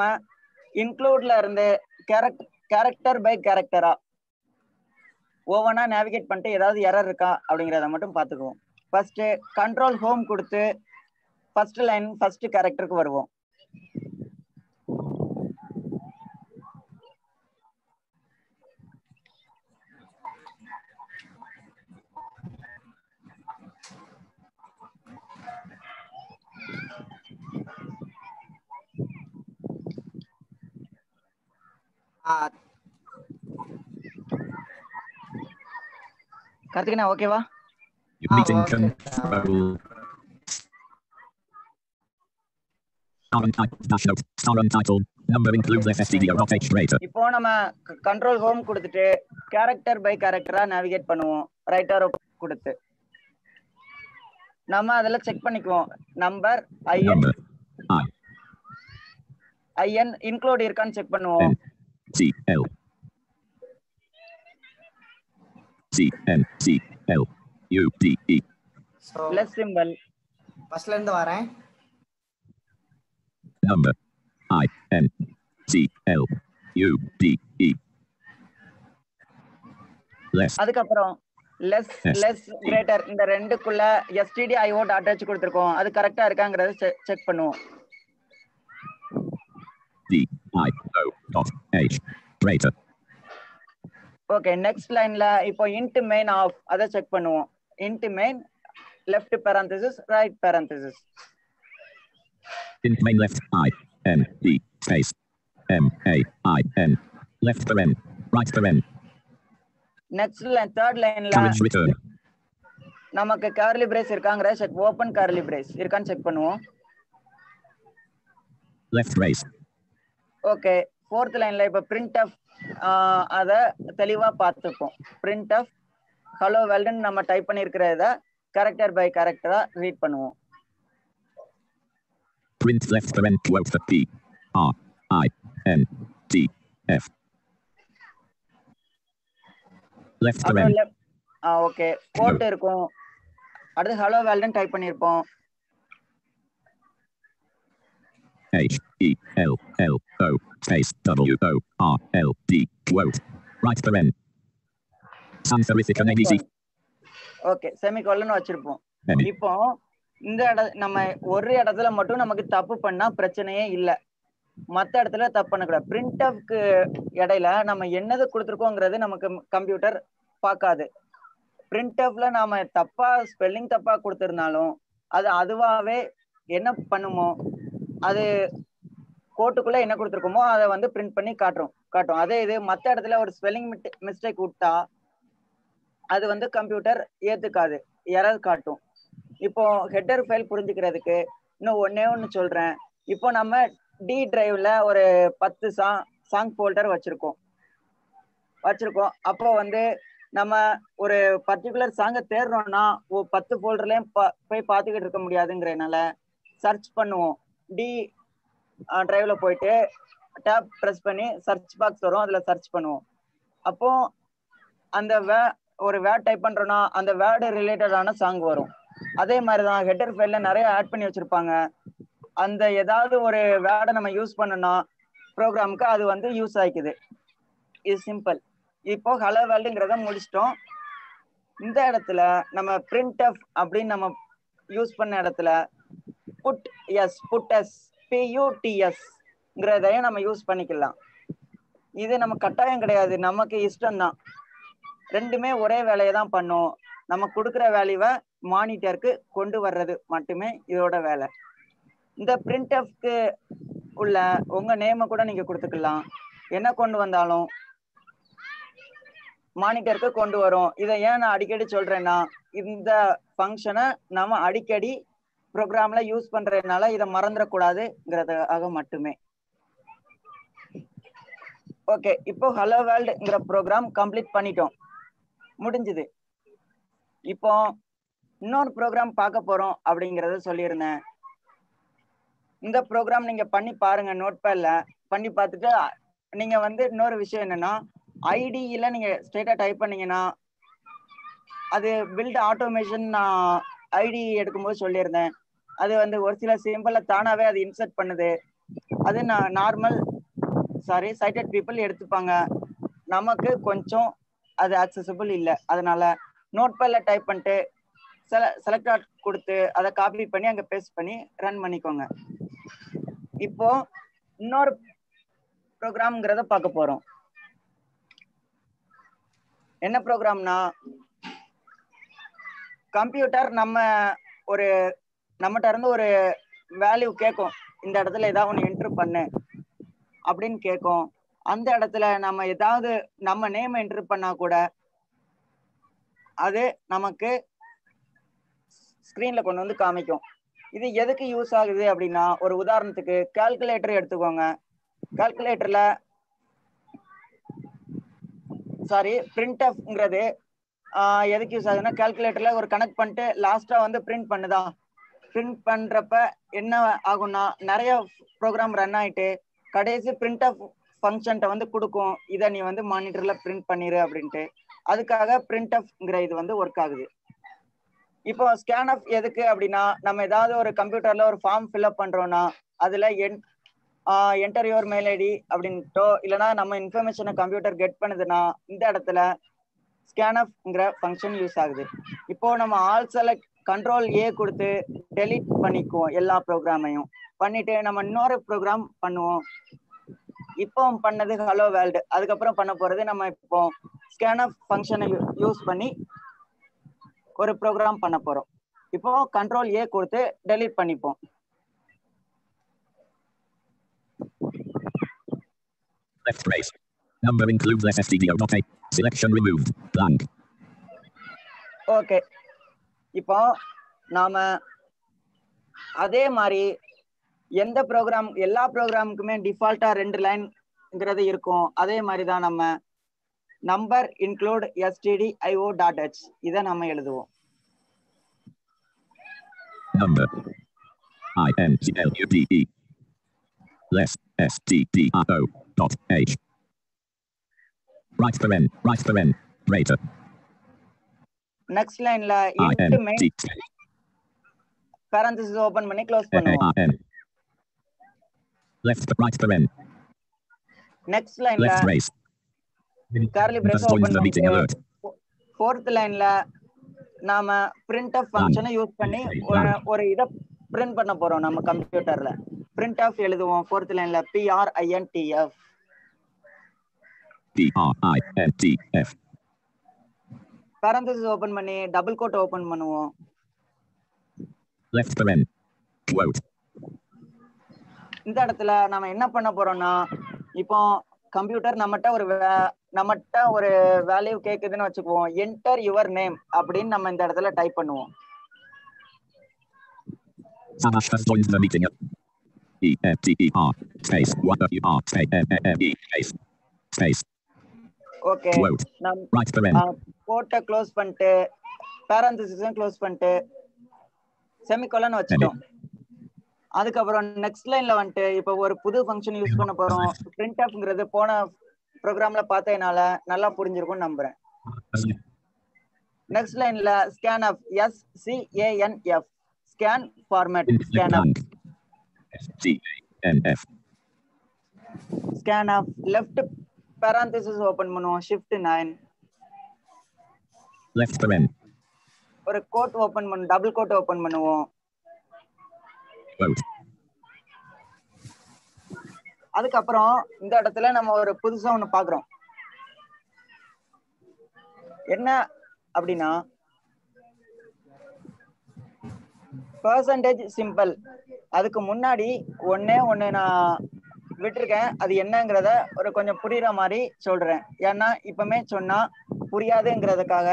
Speaker 5: இன்க்ளூட்ல இருந்து கேரக்ட் கேரக்டர் பை கேரக்டரா ஒவ்வொன்றா நேவிகேட் பண்ணிட்டு ஏதாவது எரர் இருக்கா அப்படிங்கிறத மட்டும் பார்த்துக்குவோம். ஃபர்ஸ்ட் கண்ட்ரோல் ஹோம் கொடுத்து ஃபர்ஸ்ட் லைன் ஃபர்ஸ்ட் கேரக்டருக்கு வருவோம்
Speaker 1: ஆஹ்
Speaker 5: கார்த்திகனா ஓகேவா
Speaker 6: Your
Speaker 1: Ah,
Speaker 6: meeting
Speaker 1: okay.
Speaker 6: control. Star untitled dash note. Star untitled. Number includes FSTDO not H rater.
Speaker 5: இப்போ நம்ம கண்ட்ரோல் ஹோம் கொடுத்துட்டு கேரக்டர் பை கேரக்டரா நேவிகேட் பண்ணுவோம். ரைட்டர் கொடுத்து. நம்ம அதுல செக் பண்ணிக்குவோம். Number
Speaker 6: I N.
Speaker 5: I N include இருக்கான்னு செக் பண்ணுவோம்.
Speaker 6: C. L. C. N. C. L. U. D. E.
Speaker 1: So
Speaker 5: plus simple
Speaker 1: ஃபர்ஸ்ட்ல இருந்து வரேன்
Speaker 6: Number. I. N. C. L. U. D. E. Less.
Speaker 5: அதுக்கப்புறம் லெஸ்
Speaker 6: Yes.
Speaker 5: லெஸ் கிரேட்டர் இந்த ரெண்டுக்குள்ள எஸ்டிடி ஐஓ டாட் ஹெச் கொடுத்துருக்கோம் அது கரெக்டா இருக்காங்கிறத செக் பண்ணுவோம்
Speaker 6: D. I. O. Dot. H. Greater.
Speaker 5: Okay next லைன்ல இப்போ இன்ட் மெயின் ஆஃப் அதை செக் பண்ணுவோம் int main left parenthesis right parenthesis
Speaker 6: Int main left I. N. D. Space. M. A. I. N. Left paren. Right paren.
Speaker 5: Next line third லைன்ல. நமக்கு கார்லி பிரேஸ் இருக்காங்கிற செக் ஓப்பன் கார்லி பிரேஸ் இருக்கான்னு செக் பண்ணுவோம்
Speaker 6: Left race.
Speaker 5: ஓகே ஃபோர்த் லைன்ல இப்போ பிரிண்ட் ஆஃப் அதை தெளிவா பார்த்துப்போம் பிரிண்ட் ஆஃப் ஹலோ வெல்டன் நம்ம டைப் பண்ணியிருக்கிறத கேரக்டர் பை கேரக்டரா ரீட் பண்ணுவோம்
Speaker 6: Print left paren quote the P. R. I. N. D. F. Left paren.
Speaker 5: ஆ ஓகே கோட் இருக்கும் அடுத்து ஹலோ வெல்டன் டைப் பண்ணியிருப்போம்
Speaker 6: H. E. L. L. O. Space. W. O. R. L. D. Quote. Right paren. Sans serifig and ABC.
Speaker 5: Okay semicolon வச்சிருப்போம். இப்போ இந்த இட நம்ம ஒரு இடத்துல மட்டும் நமக்கு தப்பு பண்ணா பிரச்சனையே இல்ல மத்த இடத்துல தப்பு பண்ணக்கூடாது பிரிண்ட் ஆஃப்க்கு இடையில நம்ம என்னது கொடுத்துருக்கோங்கிறது நமக்கு கம்ப்யூட்டர் பார்க்காது பிரிண்ட் ஆஃப்ல நாம தப்பா ஸ்பெல்லிங் தப்பா கொடுத்திருந்தாலும் அது அதுவாவே என்ன பண்ணுமோ அது கோட்டுக்குள்ள என்ன கொடுத்துருக்கோமோ அதை வந்து பிரிண்ட் பண்ணி காட்டுறோம். காட்டும் அதே இது மத்த இடத்துல ஒரு ஸ்பெல்லிங் மிஸ்டேக் விட்டா அது வந்து கம்ப்யூட்டர் ஏத்துக்காது. எரர் காட்டும். இப்போ ஹெட்டர் ஃபைல் புரிஞ்சுக்கிறதுக்கு இன்னும் ஒன்னே ஒன்னு சொல்றேன். இப்போ நம்ம டி டிரைவ்ல ஒரு பத்து சாங் சாங் ஃபோல்டர் வச்சிருக்கோம். வச்சிருக்கோம். அப்போ வந்து நம்ம ஒரு பர்டிகுலர் சாங்கை தேடுறோம்னா ஓ பத்து ஃபோல்டர்லயும் போய் பார்த்துக்கிட்டு இருக்க முடியாதுங்கிறனால சர்ச் பண்ணுவோம். டி டிரைவ்ல போயிட்டு டேப் ப்ரெஸ் பண்ணி சர்ச் பாக்ஸ் வரும். அதுல சர்ச் பண்ணுவோம். அப்போ அந்த வே ஒரு வேர்ட் டைப் பண்றோம்னா அந்த வேர்டு ரிலேட்டடான சாங் வரும். அதே மாதிரி தான் ஹெட்டர் ஃபைல்ல நிறைய ஆட் பண்ணி வச்சிருப்பாங்க. அந்த ஏதாவது ஒரு வேர்டை நம்ம யூஸ் பண்ணோம்னா ப்ரோக்ராமுக்கு அது வந்து யூஸ் ஆயிக்குது. இது சிம்பிள் இப்போ ஹலோ வேர்ல்டுங்கிறத முடிச்சிட்டோம். இந்த இடத்துல நம்ம பிரிண்ட் அப் அப்படின்னு நம்ம யூஸ் பண்ண இடத்துல புட் எஸ் புட் எஸ் பியூடிஎஸ்ங்கிறதையும் நம்ம யூஸ் பண்ணிக்கலாம். இது நம்ம கட்டாயம் கிடையாது. நமக்கு இஷ்டம் தான் ரெண்டுமே ஒரே வேலையை தான் பண்ணும். நம்ம கொடுக்குற வேல்யூவை மானிட்டருக்கு கொண்டு வர்றது மட்டுமே இதோட வேலை. இந்த பிரிண்ட் எஃப்க்கு உள்ள உங்க நேமை கூட நீங்க கொடுத்துக்கலாம். என்ன கொண்டு வந்தாலும் மானிட்டருக்கு கொண்டு வரும். இதை ஏன் நான் அடிக்கடி சொல்றேன்னா இந்த ஃபங்க்ஷனை நம்ம அடிக்கடி ப்ரோக்ராம்ல யூஸ் பண்றதுனால இதை மறந்துடக்கூடாதுங்கிறதுக்காக மட்டுமே. ஓகே இப்போ ஹலோ வேர்ல்டுங்கிற ப்ரோக்ராம் கம்ப்ளீட் பண்ணிட்டோம். முடிஞ்சுது. இப்போ இன்னொரு ப்ரோக்ராம் பார்க்க போறோம் அப்படிங்கறத சொல்லியிருந்தேன். இந்த ப்ரோக்ராம் நீங்க பண்ணி பாருங்க நோட்பேட்ல பண்ணி பார்த்துட்டு நீங்க வந்து இன்னொரு விஷயம் என்னன்னா ஐடியில நீங்க ஸ்ட்ரெயிட்டா டைப் பண்ணீங்கன்னா அது பில்ட் ஆட்டோமேஷன் நான் ஐடி எடுக்கும்போது சொல்லியிருந்தேன். அது வந்து ஒரு சில சிம்பிள தானாவே அது இன்சர்ட் பண்ணுது. அது நான் நார்மல் சாரி சைட்டட் பீப்புள் எடுத்துப்பாங்க. நமக்கு கொஞ்சம் அது அக்சசபிள் இல்லை. அதனால நோட் பேட்ல டைப் பண்ணிட்டு செல செலக்ட் கொடுத்து அதை காப்பி பண்ணி அங்கே பேஸ்ட் பண்ணி ரன் பண்ணிக்கோங்க. இப்போ இன்னொரு ப்ரோக்ராம்ங்கிறத பார்க்க போறோம். என்ன ப்ரோக்ராம்னா கம்ப்யூட்டர் நம்ம ஒரு நம்மகிட்ட இருந்து ஒரு வேல்யூ கேட்கும் இந்த இடத்துல ஏதாவது ஒன்று என்ட்ரு பண்ணு. அப்படின்னு கேட்கும் அந்த இடத்துல நம்ம ஏதாவது நம்ம நேம் என்ட்ரு பண்ணா கூட அது நமக்கு ஸ்க்ரீன்ல கொண்டு வந்து காமிக்கும். இது எதுக்கு யூஸ் ஆகுது அப்படின்னா ஒரு உதாரணத்துக்கு கால்குலேட்டர் எடுத்துக்கோங்க. கால்குலேட்டர்ல சாரி பிரிண்ட் ஆஃப்ங்கிறது எதுக்கு யூஸ் ஆகுதுன்னா கால்குலேட்டர்ல ஒரு கனெக்ட் பண்ணிட்டு லாஸ்டா வந்து பிரிண்ட் பண்ணுதா பிரிண்ட் பண்றப்ப என்ன ஆகும்னா நிறைய ப்ரோக்ராம் ரன் ஆயிட்டு கடைசி பிரிண்ட் ஆஃப் ஃபங்க்ஷன்ட்ட வந்து கொடுக்கும். இதை நீ வந்து மானிட்டர்ல பிரிண்ட் பண்ணிரு அப்படின்ட்டு. அதுக்காக பிரிண்ட் ஆஃப்ங்கிற இது வந்து ஒர்க் ஆகுது. இப்போ ஸ்கேன் ஆஃப் எதுக்கு அப்படின்னா நம்ம ஏதாவது ஒரு கம்ப்யூட்டர்ல ஒரு ஃபார்ம் ஃபில்அப் பண்றோம்னா அதுல என் என்டர் யுவர் மெயில் ஐடி அப்படின்ட்டோ இல்லைன்னா நம்ம இன்ஃபர்மேஷனை கம்ப்யூட்டர் கெட் பண்ணுதுன்னா இந்த இடத்துல ஸ்கேன் ஆஃப்ங்கிற ஃபங்க்ஷன் யூஸ் ஆகுது. இப்போ நம்ம ஆல் செலக்ட் கண்ட்ரோல் ஏ கொடுத்து டெலீட் பண்ணிக்குவோம் எல்லா ப்ரோக்ராமையும் பண்ணிட்டு நம்ம இன்னொரு ப்ரோக்ராம் பண்ணுவோம் இப்போ பண்ணது ஹலோ வேர்ல்டு அதுக்கப்புறம் பண்ண போறது நம்ம இப்போ ஸ்கேன் ஆஃப் ஃபங்க்ஷனை யூஸ் பண்ணி ஒரு ப்ரோக்ராம் பண்ண போறோம் இப்போ கண்ட்ரோல் ஏ கொடுத்து டெலீட் பண்ணிப்போம்
Speaker 6: Left brace. Number includes less stdio not a. Selection removed. Blank.
Speaker 5: Okay இப்போ நாம அதே மாதிரி எந்த ப்ரோக்ராம் எல்லா ப்ரோக்ராமுக்குமே டிஃபால்ட்டா ரெண்டு லைன்ங்கிறது இருக்கும் அதே மாதிரி தான் நம்ம number include STD IO dot H இதை நம்ம எழுதுவோம்
Speaker 6: Number. I N C L U D E. Less S T D R O dot H. Right paren. Right paren. Greater.
Speaker 5: Next லைன்ல
Speaker 6: I N
Speaker 5: int main
Speaker 6: T
Speaker 5: parenthesis open பண்ணி க்ளோஸ் பண்ணுவோம்.
Speaker 6: Left right paren.
Speaker 5: நெக்ஸ்ட் லைன்ல
Speaker 6: Left.
Speaker 5: Curly
Speaker 6: the meeting alert.
Speaker 5: Fourth லைன்ல நாம பிரிண்ட் ஆஃப் ஃபங்க்ஷனை யூஸ் பண்ணி ஒரு- இதை பிரிண்ட் பண்ண போறோம் நம்ம கம்ப்யூட்டர்ல பிரிண்ட் ஆஃப் எழுதுவோம் ஃபோர்த் லைன்ல P R I N T F
Speaker 6: P R I N T F.
Speaker 5: Parenthesis open பண்ணி டபுள் கோட் ஓபன் பண்ணுவோம்.
Speaker 6: Left paren. Quote.
Speaker 5: இந்த இடத்துல நம்ம என்ன பண்ண போறோம்னா இப்போ கம்ப்யூட்டர் நம்மகிட்ட ஒரு நம்மகிட்ட ஒரு வேல்யூ கேக்குதுன்னு வச்சுக்குவோம். என்டர் யுவர் நேம் அப்படின்னு நம்ம இந்த இடத்துல டைப் பண்ணுவோம்.
Speaker 6: Samash has joined the meeting. E N T E R. Space. One W R? Space. M M M E space. Space. Okay. Paren
Speaker 5: கோட்டை க்ளோஸ் பண்ணிட்டு பேரந்தசிஸும் க்ளோஸ் பண்ணிட்டு செமிகோலன் வச்சுட்டோம். அதுக்கப்புறம் நெக்ஸ்ட் லைன்ல வந்துட்டு இப்போ ஒரு புது ஃபங்க்ஷன் யூஸ் பண்ண போறோம். பிரிண்ட் ஆஃப்ங்கிறது போன ப்ரோக்ராம்ல பார்த்ததுனால நல்லா புரிஞ்சிருக்கும்னு நம்புறேன். நெக்ஸ்ட் லைன்ல scan
Speaker 6: of S C A N F
Speaker 5: scan format scan of scan of left parenthesis open பண்ணுவோம். ஷிஃப்ட் நைன்
Speaker 6: left paren
Speaker 5: ஒரு கோட் ஓபன் பண்ணு டபுள் கோட் ஓபன் பண்ணுவோம். அதுக்கப்புறம் இந்த இடத்துல நம்ம ஒரு புதுசா ஒண்ணு பாக்குறோம் என்ன அப்படின்னா பர்சன்டேஜ் சிம்பிள் அதுக்கு முன்னாடி ஒண்ணே ஒண்ணு நான் விட்டுருக்கேன். அது என்னங்கிறத ஒரு கொஞ்சம் புரியுற மாதிரி சொல்றேன். ஏன்னா இப்பமே சொன்னா புரியாதுங்கிறதுக்காக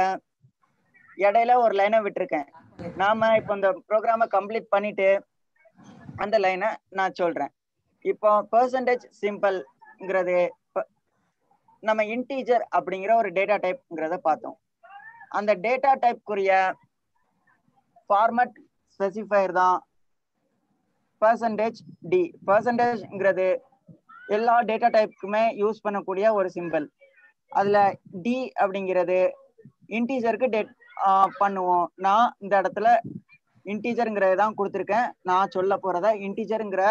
Speaker 5: இடையில ஒரு லைனை விட்டுருக்கேன். நாம இப்போ இந்த ப்ரோக்ராமை கம்ப்ளீட் பண்ணிட்டு அந்த லைனை நான் சொல்றேன். இப்போ பர்சன்டேஜ் சிம்பிள்ங்கிறது நம்ம இன்டீஜர் அப்படிங்கிற ஒரு டேட்டா டைப்ங்கிறத பார்த்தோம். அந்த டேட்டா டைப்க்குரிய ஃபார்மட் ஸ்பெசிஃபையர் தான் பர்சன்டேஜ் டி பர்சன்டேஜ்ங்கிறது எல்லா டேட்டா டைப்புக்குமே யூஸ் பண்ணக்கூடிய ஒரு சிம்பிள் அதுல டி அப்படிங்கிறது இன்டீஜருக்கு டேட் பண்ணுவோம். நான் இந்த இடத்துல இன்டீஜருங்கிறத தான் கொடுத்துருக்கேன். நான் சொல்ல போறத இன்டீஜருங்கிற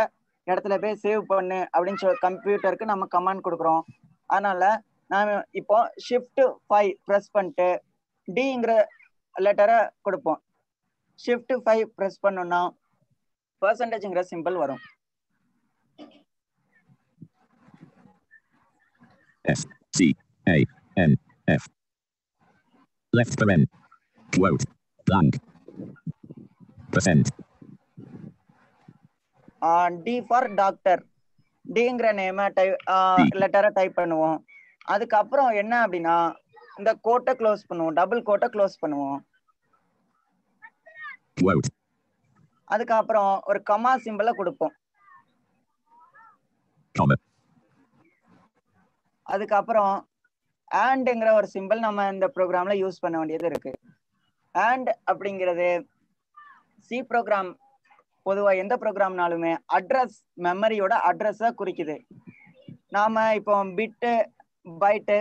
Speaker 5: இடத்துல போய் சேவ் பண்ணு அப்படின்னு சொல் கம்ப்யூட்டருக்கு நம்ம கமாண்ட் கொடுக்குறோம். அதனால நான் இப்போ ஷிஃப்ட் ஃபைவ் ப்ரெஸ் பண்ணிட்டு டிங்கிற லெட்டரை கொடுப்போம். ஷிஃப்ட் ஃபைவ் ப்ரெஸ் பண்ணோம்னா பர்சன்டேஜ்ங்கிற சிம்பிள் வரும்.
Speaker 6: S C A N F. Left paren. Quote. Blank. Percent.
Speaker 5: D for doctor டிங்கிற நேம லெட்டரை டைப் பண்ணுவோம் அதுக்கப்புறம் என்ன அப்படின்னா இந்த கோட்டை க்ளோஸ் பண்ணுவோம் டபுள் கோட்டை க்ளோஸ் பண்ணுவோம். அதுக்கப்புறம் ஒரு கமா சிம்பிளை கொடுப்போம். அதுக்கப்புறம் ஆண்ட்ங்கிற ஒரு சிம்பிள் நம்ம இந்த ப்ரோக்ராம்ல யூஸ் பண்ண வேண்டியது இருக்கு. அண்ட் அப்படிங்கிறது சி ப்ரோக்ராம் பொதுவாக எந்த ப்ரோக்ராம்னாலுமே அட்ரஸ் மெமரியோட அட்ரஸை குறிக்குது. நாம இப்போ பிட்டு பைட்டு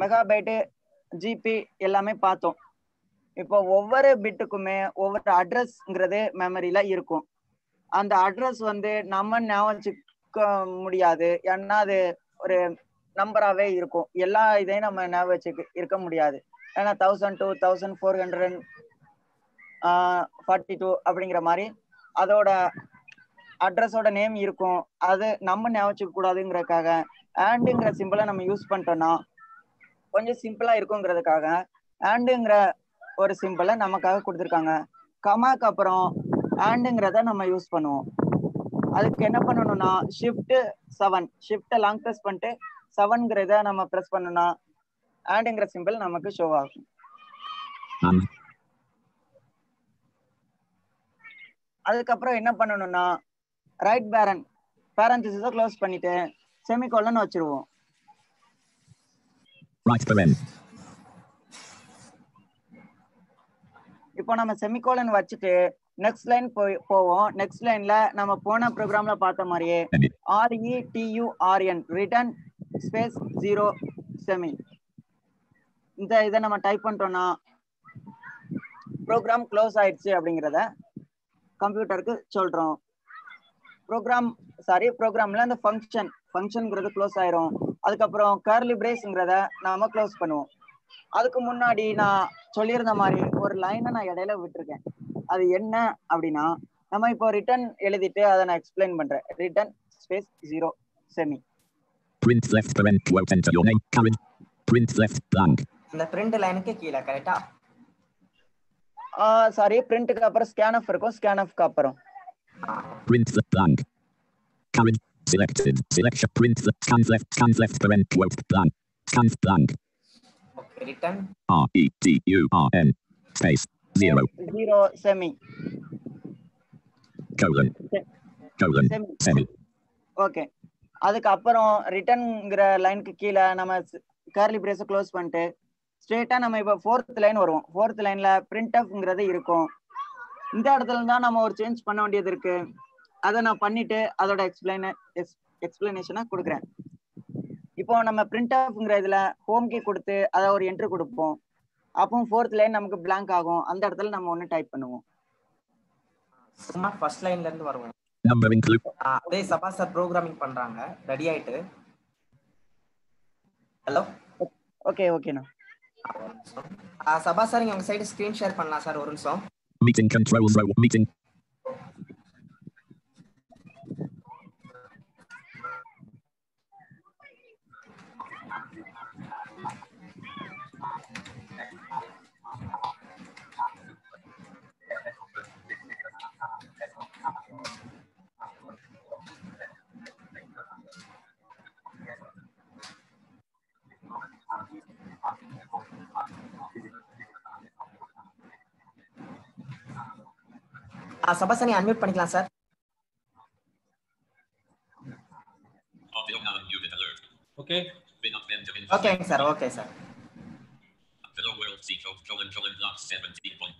Speaker 5: மெகாபைட்டு ஜிபி எல்லாமே பார்த்தோம். இப்போ ஒவ்வொரு பிட்டுக்குமே ஒவ்வொரு அட்ரஸ்ங்கிறது மெமரியில இருக்கும். அந்த அட்ரஸ் வந்து நம்ம ஞாபகம் வச்சுக்க முடியாது. ஏன்னா அது ஒரு நம்பராகவே இருக்கும். எல்லா இதையும் நம்ம ஞாபகம் வச்சுக்க இருக்க முடியாது. ஏன்னா thousand two thousand four hundred forty two அப்படிங்கிற மாதிரி அதோட அட்ரஸோட நேம் இருக்கும். அது நம்ம ஞாபகம் கூடாதுங்கிறதுக்காக ஆண்டுங்கிற சிம்பிளை நம்ம யூஸ் பண்ணிட்டோம்னா கொஞ்சம் சிம்பிளா இருக்குங்கிறதுக்காக ஆண்டுங்கிற ஒரு சிம்பிளை நமக்காக கொடுத்துருக்காங்க. கமாக்கு அப்புறம் ஆண்டுங்கிறத நம்ம யூஸ் பண்ணுவோம். அதுக்கு என்ன பண்ணணும்னா shift seven shift long press பண்ணிட்டு செவன்ங்கிறத நம்ம ப்ரெஸ் பண்ணோம்னா ஆண்டுங்கிற சிம்பிள் நமக்கு ஷோ ஆகும். அதுக்கப்புறம் என்ன பண்ணணும்னா ரைட் பேரன் பேரண்டிஸை க்ளோஸ் பண்ணிட்டு செமிகோலன் வச்சிருவோம். இப்போ நம்ம செமிகோலன் வச்சுட்டு நெக்ஸ்ட் லைன் போய் போவோம். நெக்ஸ்ட் லைன்ல நம்ம போன ப்ரோக்ராம்ல பார்த்த மாதிரியே. R E T U R N return space zero semi இந்த இதை நம்ம டைப் பண்ணிட்டோம்னா ப்ரோக்ராம் க்ளோஸ் ஆயிடுச்சு அப்படிங்கிறத கம்ப்யூட்டருக்கு சொல்றோம். ப்ரோக்ராம் சாரி ப்ரோக்ராம்ல அந்த ஃபங்க்ஷன் ஃபங்க்ஷன்ங்கிறது க்ளோஸ் ஆயிரும். அதுக்கப்புறம் கர்லி பிரேஸ்ங்கிறத நாம க்ளோஸ் பண்ணுவோம். அதுக்கு முன்னாடி நான் சொல்லியிருந்த மாதிரி ஒரு லைனை நான் இடையில விட்டுருக்கேன் அது என்ன அப்படின்னா நம்ம இப்போ ரிட்டர்ன் எழுதிட்டு அதை நான் எக்ஸ்பிளைன் பண்றேன் return space zero semi
Speaker 6: Print left paren. Quote. Enter your name. Karen. Print left blank.
Speaker 1: இந்த பிரிண்ட் லைனுக்கு கீழே கரெக்டா
Speaker 5: சாரி பிரிண்ட்டுக்கு அப்புறம் ஸ்கேன் இருக்கும் ஸ்கேன் அப்புறம்
Speaker 6: Print the blank. Karen. Selected. Selection. Print the scans left. Scans left paren. Quote. Blank. Scans blank.
Speaker 1: Return
Speaker 6: R E T U R N. Space. Zero.
Speaker 5: Zero semi
Speaker 6: Colon. Colon.
Speaker 5: Semi
Speaker 6: Semi.
Speaker 5: Okay அதுக்கப்புறம் ரிட்டர்ன்ங்கிற லைனுக்கு கீழே நம்ம கேர்லி பிரேஸை க்ளோஸ் பண்ணிட்டு ஸ்ட்ரெயிட்டா நம்ம இப்போ ஃபோர்த் லைன் வருவோம் ஃபோர்த் லைன்ல பிரிண்ட் அப்ங்கிறது இருக்கும் இந்த இடத்துல தான் நம்ம ஒரு சேஞ்ச் பண்ண வேண்டியது இருக்கு அதை நான் பண்ணிட்டு அதோட எக்ஸ்பிளைன எக்ஸ்பிளனேஷனை கொடுக்குறேன் இப்போ நம்ம பிரிண்ட் அப்ங்கிற இதுல ஹோம் கீ கொடுத்து அதை ஒரு என்ட்ரி கொடுப்போம். அப்போ ஃபோர்த் லைன் நமக்கு blank ஆகும். அந்த இடத்துல நம்ம ஒன்று டைப் பண்ணுவோம்.
Speaker 1: சும்மா ஃபர்ஸ்ட் லைன்ல இருந்து வருவோம். அதே சபா சார் ப்ரோக்ராமிங் பண்றாங்க. ரெடி ஆயிட்டு. ஹலோ
Speaker 5: ஓகே ஓகேண்ணா
Speaker 1: சபா சார் இங்க உங்க சைடு ஸ்கிரீன் ஷேர் பண்ணலாம் சார் ஒரு நிமிஷம்.
Speaker 6: Meeting controls row. Meeting.
Speaker 1: ஆ, சபா சார் நீ அன்மியூட் பண்ணிக்கலாம் சார்.
Speaker 4: ஓகே
Speaker 1: ஓகேங்க sir okay sir
Speaker 6: Hello world C code colon colon block 17 point.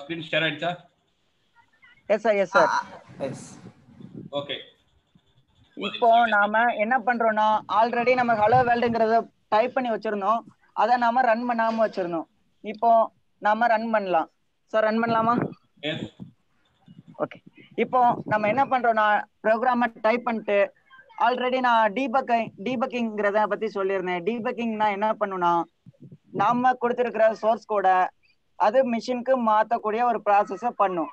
Speaker 4: Screen share ஆயிடுச்சா
Speaker 5: yes sir yes sir
Speaker 1: yes
Speaker 4: okay
Speaker 5: இப்போ நாம என்ன பண்றோம்னா ஆல்ரெடி நம்ம ஹலோ வேர்ல்டுங்கிறத டைப் பண்ணி வச்சிருந்தோம். அதை நாம ரன் பண்ணாம வச்சிருந்தோம் இப்போ நாம ரன் பண்ணலாம். சார் ரன் பண்ணலாமா. ஓகே இப்போ நம்ம என்ன பண்றோம்னா ப்ரோக்ராம டைப் பண்ணிட்டு ஆல்ரெடி நான் டீபக்கிங் டீபக்கிங்கிறத பத்தி சொல்லியிருந்தேன். டீபக்கிங்னா என்ன பண்ணுனா நாம கொடுத்திருக்கிற சோர்ஸ் கோட அது மிஷினுக்கு மாத்தக்கூடிய ஒரு ப்ராசஸ பண்ணும்.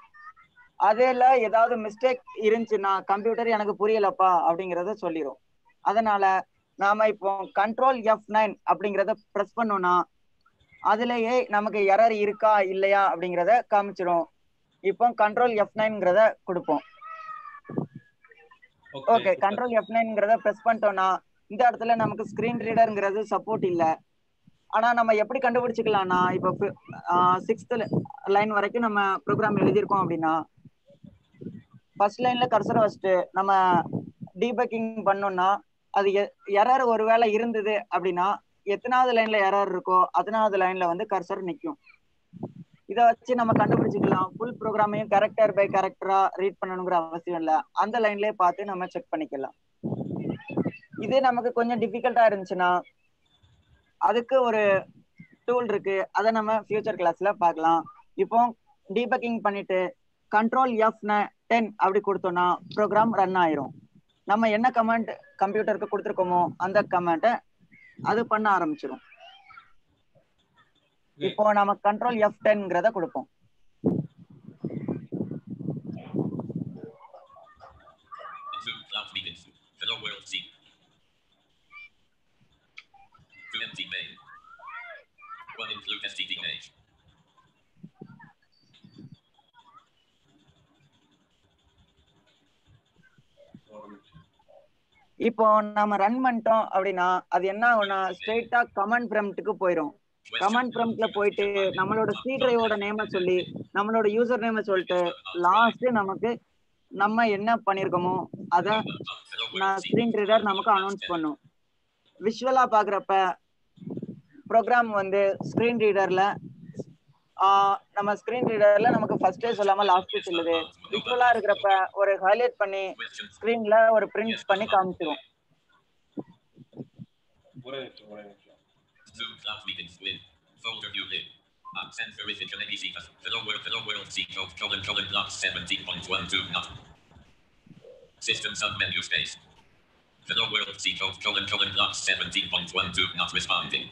Speaker 5: அதுல ஏதாவது மிஸ்டேக் இருந்துச்சுன்னா கம்ப்யூட்டர் எனக்கு புரியலப்பா அப்படிங்கறத சொல்லிரும். அதனால நாம இப்போ கண்ட்ரோல் எஃப் நைன் அப்படிங்கறத ப்ரெஸ் பண்ணோம்னா அதுலயே நமக்கு எரர் இருக்கா இல்லையா அப்படிங்கறத காமிச்சிரும். இப்போ கண்ட்ரோல் எஃப் நைன்ங்கிறத கொடுப்போம். ஓகே கண்ட்ரோல் எஃப் நைன்ங்கிறத ப்ரெஸ் பண்ணிட்டோம்னா இந்த இடத்துல நமக்கு ஸ்கிரீன் ரீடர்ங்கிறது சப்போர்ட் இல்ல. ஆனா நம்ம எப்படி கண்டுபிடிச்சுக்கலாம்னா இப்போ சிக்ஸ்த் லைன் வரைக்கும் நம்ம ப்ரோக்ராம் எழுதியிருக்கோம் அப்படின்னா ஃபர்ஸ்ட் லைன்ல கர்சரை வச்சுட்டு நம்ம டீபக்கிங் பண்ணோம்னா அது எரர் ஒருவேளை இருந்தது அப்படின்னா எத்தனாவது லைன்ல எரர் இருக்கோ அதனாவது லைன்ல வந்து கர்சர் நிற்கும் இத வச்சு நம்ம கண்டுபிடிச்சுக்கலாம். ஃபுல் ப்ரோக்ராமையும் கேரக்டர் பை கேரக்டரா ரீட் பண்ணணுங்கிற அவசியம் இல்ல. அந்த லைன்லயே பார்த்து நம்ம செக் பண்ணிக்கலாம். இதே நமக்கு கொஞ்சம் டிஃபிகல்ட்டா இருந்துச்சுன்னா அதுக்கு ஒரு டூல் இருக்கு. அதை நம்ம ஃபியூச்சர் கிளாஸ்ல பார்க்கலாம். இப்போ டீபக்கிங் பண்ணிட்டு கண்ட்ரோல் எஃப் டென் அப்படி கொடுத்தோம்னா ப்ரோக்ராம் ரன் ஆயிரும். நம்ம என்ன கமெண்ட் கம்ப்யூட்டருக்கு கொடுத்துருக்கோமோ அந்த கமெண்ட்டை அது பண்ண ஆரம்பிச்சிடும் இப்போ நம்ம கண்ட்ரோல் எஃப் டென்ங்கிறத கொடுப்போம்.
Speaker 6: Zoom cloud meetings. Hello world Z. To empty mail. One include STD page.
Speaker 5: இப்போ நம்ம ரன் பண்ணிட்டோம் அப்படின்னா அது என்ன ஆகும்னா ஸ்ட்ரெயிட்டா கமெண்ட் ப்ரம்ப்ட்டுக்கு போயிடும் கமெண்ட் ப்ரம்ப்ட்ல போயிட்டு நம்மளோட சி டிரைவோட நேம சொல்லி நம்மளோட யூசர் நேம சொல்லிட்டு லாஸ்ட் நமக்கு நம்ம என்ன பண்ணிருக்கோமோ அத நான் ஸ்கிரீன் ரீடர் நமக்கு அனௌன்ஸ் பண்ணும். விஷுவலா பாக்குறப்ப ப்ரோக்ராம் வந்து ஸ்கிரீன் ரீடர்ல நம்ம ஸ்கிரீன் ரீடர்ல நமக்கு ஃபர்ஸ்டே சொல்லாம லாஸ்டே சொல்லுது விஷுவலா இருக்கிறப்ப ஒரு ஹைலைட் பண்ணி ஸ்கிரீன்ல ஒரு பிரிண்ட் பண்ணி காமிச்சிரும்
Speaker 4: ஒரே நிமிஷம் ஒரே நிமிஷம்
Speaker 6: Zoom cloud meetings with folder view lib. Uh, sensor is in Canadian Z. Hello world, hello world Z code colon colon block 17.12 not. System sub menu space. Hello world Z code colon colon block 17.12 not responding.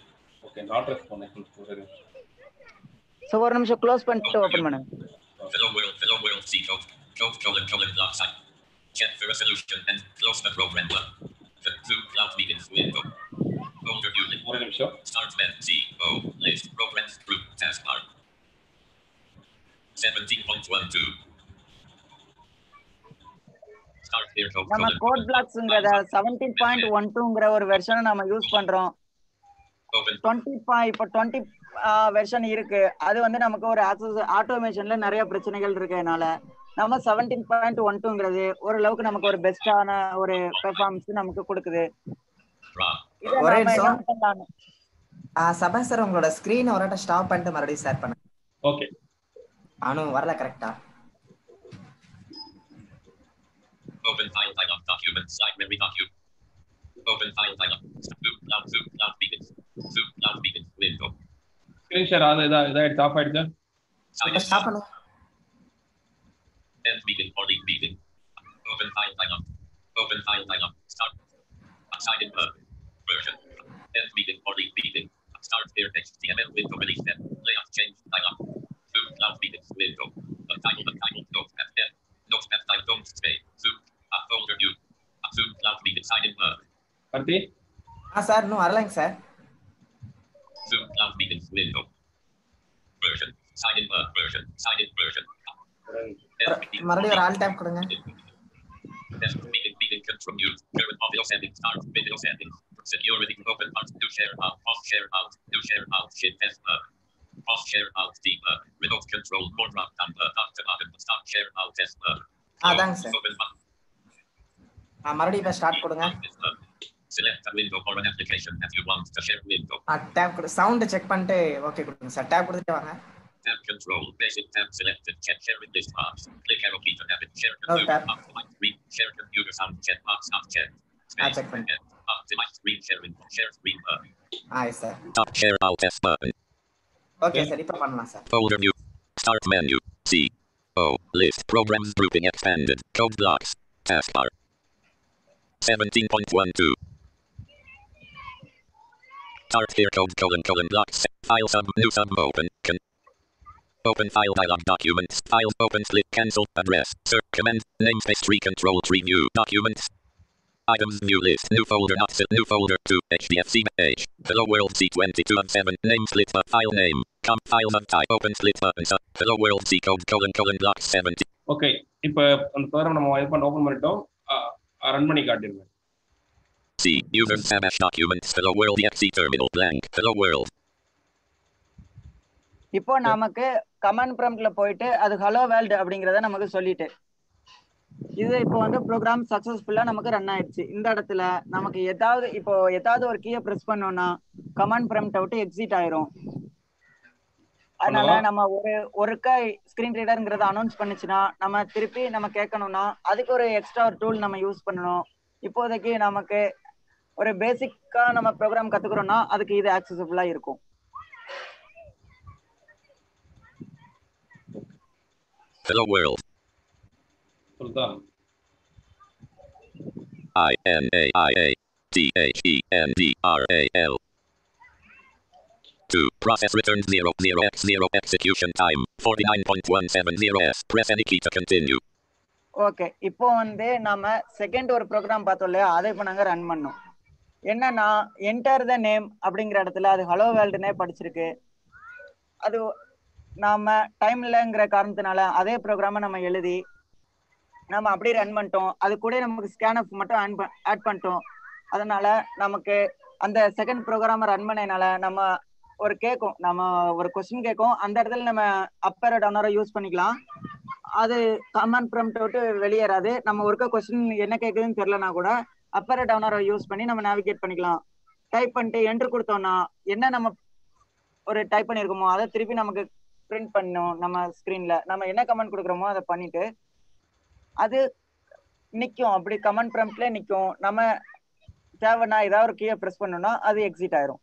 Speaker 4: Okay not respond ஒரே நிமிஷம்
Speaker 5: ஸோ ஒரு நிமிஷம் க்ளோஸ் பண்ணிட்டு ஓப்பன் பண்ணுங்க
Speaker 6: Hello world, hello world Z code code colon colon block site. Check for a solution and close the program. The Zoom cloud meetings window. Folder view lib.
Speaker 4: ஒரே நிமிஷம்
Speaker 6: Start med C O list programs group taskbar. Seventeen point one two. Start here code
Speaker 5: நம்ம
Speaker 6: colon
Speaker 5: code பிளாக்ஸ்ங்கிறத seventeen point one டூங்கிற ஒரு வெர்ஷனை நம்ம யூஸ் பண்றோம்
Speaker 6: open
Speaker 5: டுவெண்ட்டி இப்போ டுவெண்ட்டி வெர்ஷன் இருக்கு அது வந்து நமக்கு ஒரு ஆட்டோமேஷன்ல நிறைய பிரச்சனைகள் இருக்கனால நம்ம செவன்டீன் பாயிண்ட் ஒன் டூங்கிறது ஓரளவுக்கு நமக்கு ஒரு பெஸ்டான ஒரு பெர்ஃபார்மன்ஸ் நமக்கு கொடுக்குது
Speaker 1: சபா சார் உங்களோட ஸ்கிரீன் ஒரு ஸ்டாப் பண்ணிட்டு மறுபடியும் ஷேர் பண்ணுங்க
Speaker 4: ஓகே
Speaker 1: ஆனும் வரல கரெக்டா
Speaker 6: Open file dialog document slide memory docu. Open file dialog. Zoom cloud zoom cloud beacons. Zoom cloud beacons window.
Speaker 4: Screen share ஆகுது இதா இதாயிடுச்சு ஆஃப் ஆயிடுச்சா
Speaker 1: இப்ப
Speaker 6: Silent
Speaker 1: ஸ்டாப் பண்ணுங்க
Speaker 6: end meeting or leave meeting. Open file dialog. Open file dialog. Start. Sign in verb. Version. End meeting or leave meeting. Start here HTML window release step. Layout change dialog. Zoom cloud meetings window. The title the title notepad F. Notepad type don't stay. Zoom. A folder view. A Zoom cloud meeting sign in verb.
Speaker 4: Karthi
Speaker 1: ah sir இன்னும் வரலைங்க sir
Speaker 6: Zoom cloud meetings window. Version. Sign in verb version. Sign in version. End meeting or
Speaker 1: மறுபடியும் ஒரு
Speaker 6: leave
Speaker 1: ஆல் டைம் கொடுங்க
Speaker 6: Test meeting meeting control mute. Current audio settings. Start video settings. Security open out. Do share out. Off share out. Do share out. Shit test mode. Off share out. Deeper. Remote control. More drop down. Up to button. Stop share out. Test mode.
Speaker 1: அதாங்க சார்
Speaker 6: Open button.
Speaker 1: ஆ மறுபடியும் இப்ப ஸ்டார்ட் கொடுங்க
Speaker 6: Test mode. Select a window or an application that you want to share window.
Speaker 1: Ah tape கொடு சவுண்ட் செக் பண்ணிட்டு ஓகே கொடுங்க சார் டேப் கொடுத்துட்டு வாங்க
Speaker 6: Tab control. Basic tab selected. Check sharing list box. Click arrow key to have it. Share
Speaker 1: No
Speaker 6: computer.
Speaker 1: tab.
Speaker 6: Optimize screen. Share computer sound check box. Not check.
Speaker 1: Ah, check one.
Speaker 6: Optimize screen sharing. Share screen. Uh,
Speaker 1: ah sir
Speaker 6: Top share out F button.
Speaker 1: Okay sir இப்போ பண்ணலாம் sir
Speaker 6: Folder new. Start menu. C. O. List. Programs grouping expanded. Code blocks. Taskbar. 17.12. Start here code colon colon blocks. File sub new sub open. Con- open file dialog documents. File open split cancel address. Search command namespace tree control tree new documents. Items new list new folder not set new folder to HDFC H Hello World C22 of 7 name split uh, file name com file of type open split button sub Hello World C code colon colon block 70
Speaker 4: okay இப்போ அந்த ப்ரோக்ராம் நம்ம இது பண்ண ஓபன் பண்ணிட்டோம் ரன் பண்ணி காட்டிருங்க
Speaker 6: C users Samash documents Hello World exe terminal blank Hello World.
Speaker 5: இப்போ நமக்கு கமாண்ட் ப்ராம்ப்ட்ல போயிட்டு அது ஹலோ வேர்ல்டு அப்படிங்கறத நமக்கு சொல்லிட்டு. இது இப்போ வந்து ப்ரோக்ராம் சக்சஸ்ஃபுல்லா நமக்கு ரன் ஆயிடுச்சு. இந்த இடத்துல நமக்கு ஏதாவது இப்போ ஏதாவது ஒரு கீயை பிரஸ் பண்ணோம்னா கமாண்ட் ப்ராம்ப்ட் விட்டு எக்ஸிட் ஆயிரும். அதனால? நம்ம ஒரு ஒருக்க ஸ்கிரீன் ரீடர்ங்கிறத அனௌன்ஸ் பண்ணுச்சுன்னா நம்ம திருப்பி நம்ம கேட்கணும்னா அதுக்கு ஒரு எக்ஸ்ட்ரா ஒரு டூல் நம்ம யூஸ் பண்ணணும். இப்போதைக்கு நமக்கு ஒரு பேசிக்கா நம்ம ப்ரோக்ராம் கத்துக்கிறோம்னா அதுக்கு இது ஆக்சசபிளா இருக்கும்
Speaker 6: Hello World
Speaker 4: சொல்லுதா
Speaker 6: I N A I A T H E N D R A L 2. Process returns 0 0 x 0 execution time 49.170 s. Press any key to continue.
Speaker 5: Okay இப்போ வந்து நாம செகண்ட் ஒரு ப்ரோக்ராம் பார்த்தோம் இல்லையா அதை இப்போ நாங்க ரன் பண்ணோம் என்னன்னா என்டர் த நேம் அப்படிங்கிற இடத்துல அது ஹலோ வேர்ல்டுனே படிச்சிருக்கு. அது நாம டைம் இல்லைங்கிற காரணத்தினால அதே ப்ரோக்ராமை நம்ம எழுதி நம்ம அப்படியே ரன் பண்ணிட்டோம். அது கூட நமக்கு ஸ்கேன் அப் மட்டும் ஆட் பண்ணிட்டோம். அதனால நமக்கு அந்த செகண்ட் ப்ரோக்ராமை ரன் பண்ணனால நம்ம ஒரு கேட்கும் நம்ம ஒரு கொஸ்டின் கேட்கும் அந்த இடத்துல நம்ம அப்பர் டவுனரை யூஸ் பண்ணிக்கலாம். அது கமாண்ட் ப்ரம்ட் விட்டு வெளியேறாது. நம்ம ஒருக்க கொஸ்டின் என்ன கேட்குதுன்னு தெரிலனா கூட அப்பர் டவுனரை யூஸ் பண்ணி நம்ம நேவிகேட் பண்ணிக்கலாம். டைப் பண்ணிட்டு என்ட்ரு கொடுத்தோம்னா என்ன நம்ம ஒரு டைப் பண்ணியிருக்கோமோ அதை திருப்பி நமக்கு பிரிண்ட் பண்ணும் நம்ம ஸ்க்ரீன்ல நம்ம என்ன கமெண்ட் கொடுக்குறோமோ அதை பண்ணிட்டு அது நிற்கும் அப்படி கமெண்ட் ப்ரம்ப்ட்ல நிற்கும் நம்ம தேவைன்னா ஏதாவது ஒரு கீயை ப்ரெஸ் பண்ணோம்னா அது எக்ஸிட் ஆயிரும்.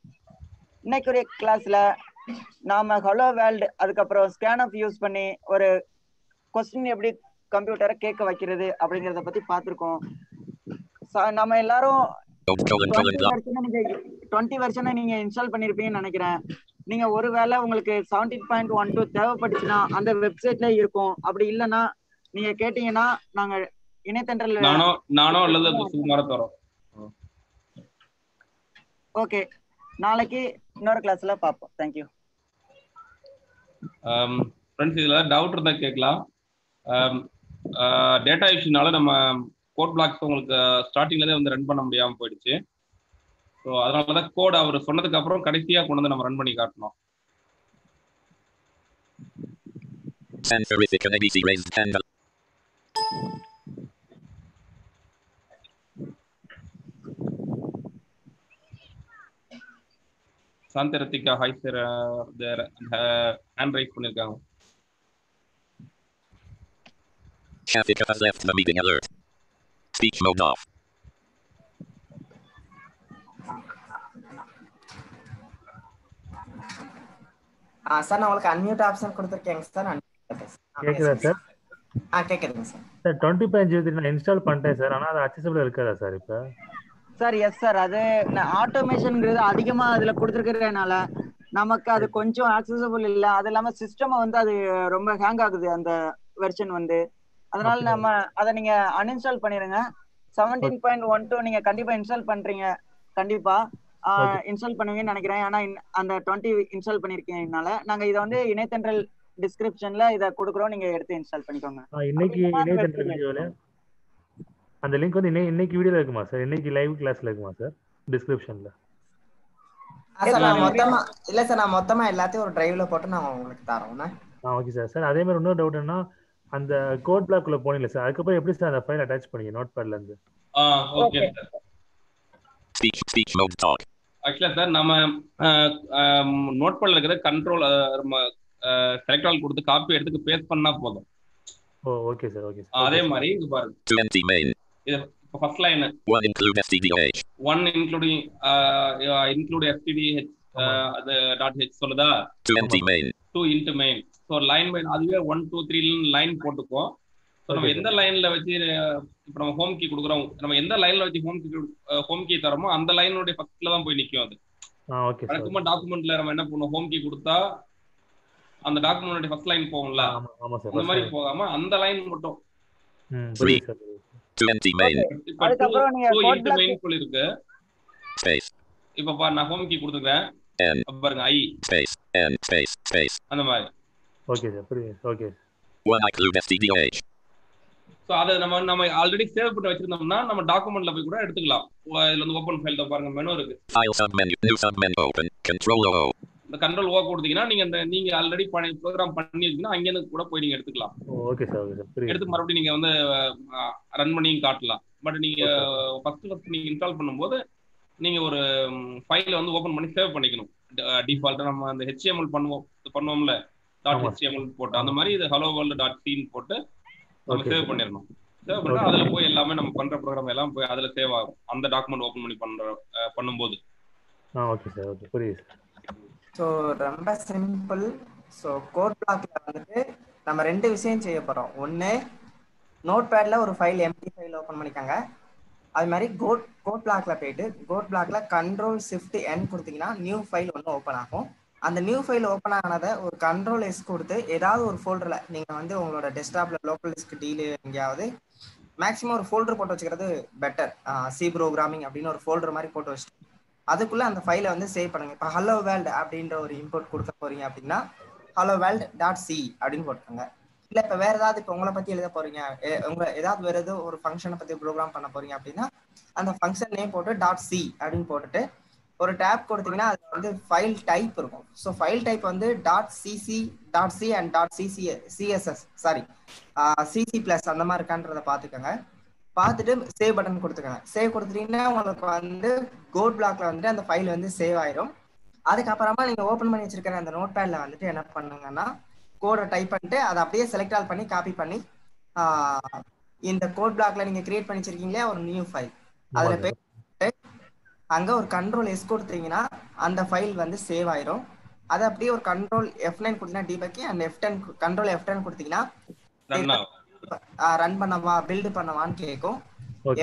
Speaker 5: இன்னைக்கு ஒரு கிளாஸ்ல நாம ஹலோ வேர்ல்டு அதுக்கப்புறம் ஸ்கேன் ஆஃப் யூஸ் பண்ணி ஒரு கொஸ்டின் எப்படி கம்ப்யூட்டரை கேட்க வைக்கிறது அப்படிங்கிறத பத்தி பார்த்துருக்கோம். நம்ம எல்லாரும் டுவெண்ட்டி வெர்ஷனை நீங்க இன்ஸ்டால் பண்ணிருப்பீங்கன்னு நினைக்கிறேன். நீங்க ஒருவேளை உங்களுக்கு செவன்டீன் பாயிண்ட் ஒன் டூ தேவைப்பட்டுச்சுன்னா அந்த வெப்சைட்ல இருக்கும். அப்படி இல்லைன்னா நீங்க கேட்டீங்கன்னா நாங்க இணையதண்டல்
Speaker 4: நானோ நானோ அல்லது
Speaker 5: ஓகே நாளைக்கு இன்னொரு கிளாஸ்ல பார்ப்போம். தேங்க்யூ
Speaker 4: ஃப்ரெண்ட்ஸ் இதில் டவுட் இருந்தால் கேட்கலாம். டேட்டா இஷ்யூனால நம்ம கோட் பிளாக்ஸ் உங்களுக்கு ஸ்டார்டிங்லேருந்தே வந்து ரன் பண்ண முடியாமல் போயிடுச்சு ஸோ அதனால தான் கோட் அவர் சொன்னதுக்கு அப்புறம் கடைசியாக கொண்டு வந்து நம்ம ரன் பண்ணி காட்டணும். சாந்தரத்திகா ஹாய் சார் ஹேண்ட் ரைஸ் பண்ணியிருக்காங்க
Speaker 6: Shafika has left the meeting alert. Speech mode off.
Speaker 1: ஆ சார் நான் உங்களுக்கு அன்மியூட் ஆப்ஷன் கொடுத்துருக்கேங்க சார்.
Speaker 7: கேக்குதா சார்?
Speaker 1: ஆ கேக்குதுங்க சார்.
Speaker 7: சார் டுவெண்ட்டி பதினஞ்சு இருபத்தி நான் இன்ஸ்டால் பண்ணிட்டேன் சார். ஆனால் அது அக்சசபிள் இருக்காதா சார் இப்போ?
Speaker 5: Sir yes sir. அது ஆட்டோமேஷன்ங்கிறது அதிகமா அதுல கொடுத்துருக்கிறதுனால நமக்கு அது கொஞ்சம் ஆக்சசபிள் இல்ல. அது இல்லாம சிஸ்டம் வந்து அது ரொம்ப ஹேங் ஆகுது அந்த வெர்ஷன் வந்து. அதனால. நம்ம அதை நீங்க அன்இன்ஸ்டால் பண்ணிருங்க. செவன்டீன் பாயிண்ட் ஒன் டூ நீங்க கண்டிப்பா இன்ஸ்டால் பண்றீங்க. கண்டிப்பா. இன்ஸ்டால் பண்ணுவீங்கன்னு நினைக்கிறேன். ஆனா இந்த- அந்த டுவெண்ட்டி இன்ஸ்டால் பண்ணிருக்கீங்கனால நாங்க இதை வந்து இணையதன்றல் டிஸ்கிரிப்ஷன்ல இதை கொடுக்குறோம். நீங்க எடுத்து இன்ஸ்டால் பண்ணிக்கோங்க.
Speaker 7: இன்னைக்கு
Speaker 5: website.
Speaker 7: வீடியோவில் அந்த லிங்க் வந்து இன்னை இன்னைக்கு வீடியோல இருக்குமா சார் இன்னைக்கு லைவ் கிளாஸ்ல இருக்குமா சார் டிஸ்கிரிப்ஷன்ல
Speaker 1: சார் நான் மொத்தமா இல்ல சார் நான் மொத்தமா எல்லாத்தையும் ஒரு டிரைவ்ல போட்டு நான் உங்களுக்கு தரோம்ண்ணா
Speaker 7: ஆ ஓகே சார் சார் அதே மாதிரி இன்னொரு டவுட் என்ன அந்த கோட் பிளாக்ல போனீங்களா சார் அதுக்கப்புறம் எப்படி சார் அந்த ஃபைல் அட்டாச் பண்ணீங்க? நோட் பேட்ல இருந்து?
Speaker 4: ஆ ஓகே சார். ஆக்சுவலாக சார் நம்ம நோட் பண்ணல இருக்கிற கண்ட்ரோல் செலக்ட் ஆல் கொடுத்து காப்பி எடுத்து பேஸ்ட் பண்ணா போதும்.
Speaker 7: ஓ ஓகே சார் ஓகே
Speaker 4: ஆ, அதே
Speaker 7: சார்
Speaker 4: மாதிரி இங்க பாருங்க. இது first line
Speaker 6: 1 include stdoh.
Speaker 4: One including include STD அது டாட் ஹெச் சொல்லுதா?
Speaker 6: To empty main.
Speaker 4: Two into main so line main அதுவே ஒன் டூ த்ரீ லைன் போட்டுக்குவோம். ஸோ நம்ம எந்த லைன்ல வச்சு இப்போ நம்ம ஹோம் கீ கொடுக்குறோம் நம்ம எந்த லைன்ல வச்சு ஹோம் கீ ஹோம் கீ தரோமோ அந்த லைனுடைய பக்கத்துல தான் போய் நிற்கும் அது.
Speaker 7: ஆ ஓகே சார்
Speaker 4: வழக்கமா டாக்குமெண்ட்ல நம்ம என்ன பண்ணுவோம் ஹோம் கீ கொடுத்தா அந்த டாக்குமெண்ட் ஃபர்ஸ்ட் லைன் போகும்ல?
Speaker 7: ஆமா ஆமா சார்
Speaker 4: அந்த மாதிரி போகாம அந்த லைன் மட்டும். இப்போ நான் ஹோம் கீ கொடுத்துருக்கேன்
Speaker 6: N.
Speaker 4: அப்ப பாருங்க ஐ
Speaker 6: Space. N. Space. Space.
Speaker 4: அந்த மாதிரி
Speaker 7: ஓகே சார் புரியுது okay
Speaker 6: One include stdh.
Speaker 4: So அதை நம்ம நம்ம ஆல்ரெடி சேவ் பண்ணி வச்சிருந்தோம்னா நம்ம டாக்குமெண்ட்ல போய் கூட எடுத்துக்கலாம் ஓ, இதுல வந்து ஓப்பன் ஃபைல் பாருங்க மெனு இருக்கு
Speaker 6: File submenu. New submenu open. Control O.
Speaker 4: இந்த கண்ட்ரோல் ஓ கொடுத்தீங்கன்னா நீங்க இந்த நீங்க ஆல்ரெடி ப்ரோக்ராம் பண்ணிருக்கீங்கன்னா அங்கேருந்து கூட போய் நீங்க எடுத்துக்கலாம்
Speaker 7: ஓகே சார் ஓகே சார்
Speaker 4: எடுத்து மறுபடியும் நீங்க வந்து ரன் பண்ணியும் காட்டலாம் பட் நீங்க ஃபர்ஸ்ட் ஃபர்ஸ்ட் நீங்க இன்ஸ்டால் பண்ணும்போது நீங்க ஒரு ஃபைலை வந்து ஓபன் பண்ணி சேவ் பண்ணிக்கணும். டிஃபால்ட்டா நம்ம அந்த ஹெச்எம்எல் பண்ணுவோம் பண்ணுவோம்ல? டாட். ஹெச்எம்எல் போட்டு அந்த மாதிரி இது ஹலோ வேர்ல்டு டாட் சீன் போட்டு நம்ம சேவ். பண்ணிடணும். சேவ் பண்ணிட்டு அதுல போய் எல்லாமே நம்ம பண்ற ப்ரோக்ராம் எல்லாம் போய் அதுல சேவ் ஆகும். அந்த டாக்குமெண்ட் ஓபன் பண்ணி பண்ற பண்ணும்போது.
Speaker 7: ஆ ஓகே சார் ஓகே புரியுது
Speaker 1: ஸோ ரொம்ப சிம்பிள் ஸோ கோட் பிளாக்ல வந்துட்டு நம்ம ரெண்டு விஷயம் செய்ய போறோம். ஒன்று நோட் பேட்ல ஒரு ஃபைல் எம்டி ஃபைல் ஓப்பன் பண்ணிக்கோங்க. அது மாதிரி கோட் கோட் பிளாக்ல போயிட்டு கோட் பிளாக்ல கண்ட்ரோல் ஷிஃப்ட் என் கொடுத்தீங்கன்னா நியூ ஃபைல் ஒன்று ஓப்பன் ஆகும். அந்த நியூ ஃபைல் ஓப்பன் ஆனதை ஒரு கண்ட்ரோல் எஸ் கொடுத்து ஏதாவது ஒரு ஃபோல்டரில் நீங்கள் வந்து உங்களோட டெஸ்க்டாப்ல லோக்கல் டிஸ்க் டீலு எங்கேயாவது மேக்ஸிமம் ஒரு ஃபோல்டர் போட்டு வச்சுக்கிறது பெட்டர் சி ப்ரோக்ராமிங் அப்படின்னு ஒரு ஃபோல்டர் மாதிரி போட்டு வச்சுட்டு அதுக்குள்ள அந்த ஃபைலை வந்து சேவ் பண்ணுங்க. இப்போ ஹலோ வேர்ல்ட் அப்படின்ற ஒரு இம்போர்ட் கொடுக்க போறீங்க அப்படின்னா ஹலோ வேர்ல்ட் டாட் சி அப்படின்னு போட்டுக்கோங்க. இல்ல இப்ப வேற ஏதாவது இப்போ உங்களை பத்தி எழுத போறீங்க. எ- உங்க ஏதாவது வேற ஏதோ ஒரு ஃபங்க்ஷனை பத்தி ப்ரோக்ராம் பண்ண போறீங்க அப்படின்னா அந்த ஃபங்க்ஷன் நேம் போட்டு டாட் சி அப்படின்னு போட்டுட்டு ஒரு டேப் கொடுத்தீங்கன்னா அது வந்து ஃபைல் டைப் இருக்கும். ஸோ ஃபைல் டைப் வந்து dot CC dot C and dot CC CSS sorry CC plus அந்த மாதிரி இருக்கான்றத பார்த்துக்கோங்க. பார்த்துட்டு சேவ் பட்டன் கொடுத்துக்கோங்க. சேவ் கொடுத்துட்டீங்கன்னா உங்களுக்கு வந்து கோட் பிளாக்ல வந்துட்டு அந்த ஃபைல் வந்து சேவ் ஆயிரும். அதுக்கப்புறமா நீங்க ஓபன் பண்ணி வச்சிருக்கிற அந்த நோட் பேட்ல வந்துட்டு என்ன பண்ணுங்கன்னா கோடை டைப் பண்ணிட்டு அதை அப்படியே செலக்ட் ஆல் பண்ணி காப்பி பண்ணி இந்த கோட் பிளாக்ல நீங்க கிரியேட் பண்ணி வச்சிருக்கீங்களே ஒரு நியூ ஃபைல் அதுல போய் அங்க ஒரு கண்ட்ரோல் எஸ் கொடுத்தீங்கன்னா அந்த ஃபைல் வந்து சேவ் ஆயிரும். அதை அப்படியே ஒரு கண்ட்ரோல் எஃப் நைன் கொடுத்தீங்கன்னா டிபக்கி and F ten control F ten கொடுத்தீங்கன்னா
Speaker 4: ரன்
Speaker 1: பண்ணவா பில்டு பண்ணவான்னு கேட்கும்.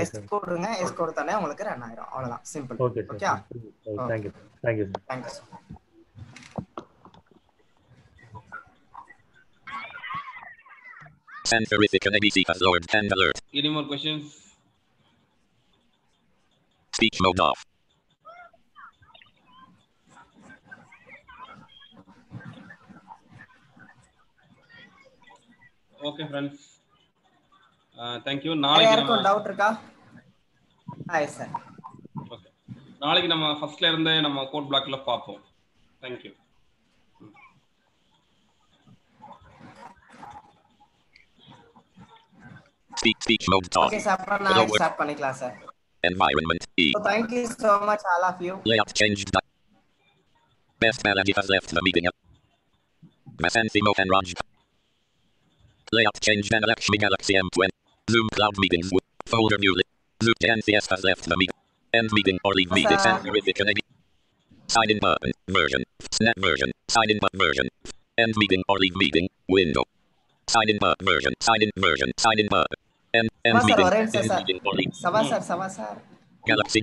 Speaker 1: எஸ் கொடுங்க எஸ் கொடுத்தானே உங்களுக்கு ரன் ஆயிரும். அவ்வளவுதான். Simple
Speaker 7: okay thank you thank you sir
Speaker 1: thank you
Speaker 6: Sanferific and ABC has lowered and alert.
Speaker 4: Any more questions
Speaker 6: Speech mode off.
Speaker 4: Okay friends
Speaker 1: thank you
Speaker 4: நாளைக்கு
Speaker 1: யாருக்கும்
Speaker 4: நம்ம
Speaker 1: டவுட் இருக்கா? ஹாய் சார்
Speaker 4: ஓகே நாளைக்கு நம்ம ஃபர்ஸ்ட்ல இருந்தே நம்ம கோட் பிளாக்ல பார்ப்போம். Thank you
Speaker 6: Speak speech mode
Speaker 1: talk. Okay,
Speaker 6: start
Speaker 1: panna,
Speaker 6: start
Speaker 1: panna class hai.
Speaker 6: Environment E.
Speaker 1: So thank you so much, all of you.
Speaker 6: Layout changed. Best manager has left the meeting. Vasanthi Mohan Raj. Layout changed and Lakshmi Galaxy M20. Zoom cloud meetings. with Folder new. Zoom NCS has left the meeting. End meeting or leave meeting. Send verific connect. Sign in button. Version. Snap version. Sign in button version. End meeting or leave meeting. Window. Sign in button version. Sign in version. Sign in button. End, end
Speaker 1: Sir,
Speaker 6: meeting.
Speaker 1: orange,
Speaker 6: End
Speaker 1: sir.
Speaker 6: meeting or leave.
Speaker 1: சவா சார் சவா சார்
Speaker 6: Galaxy.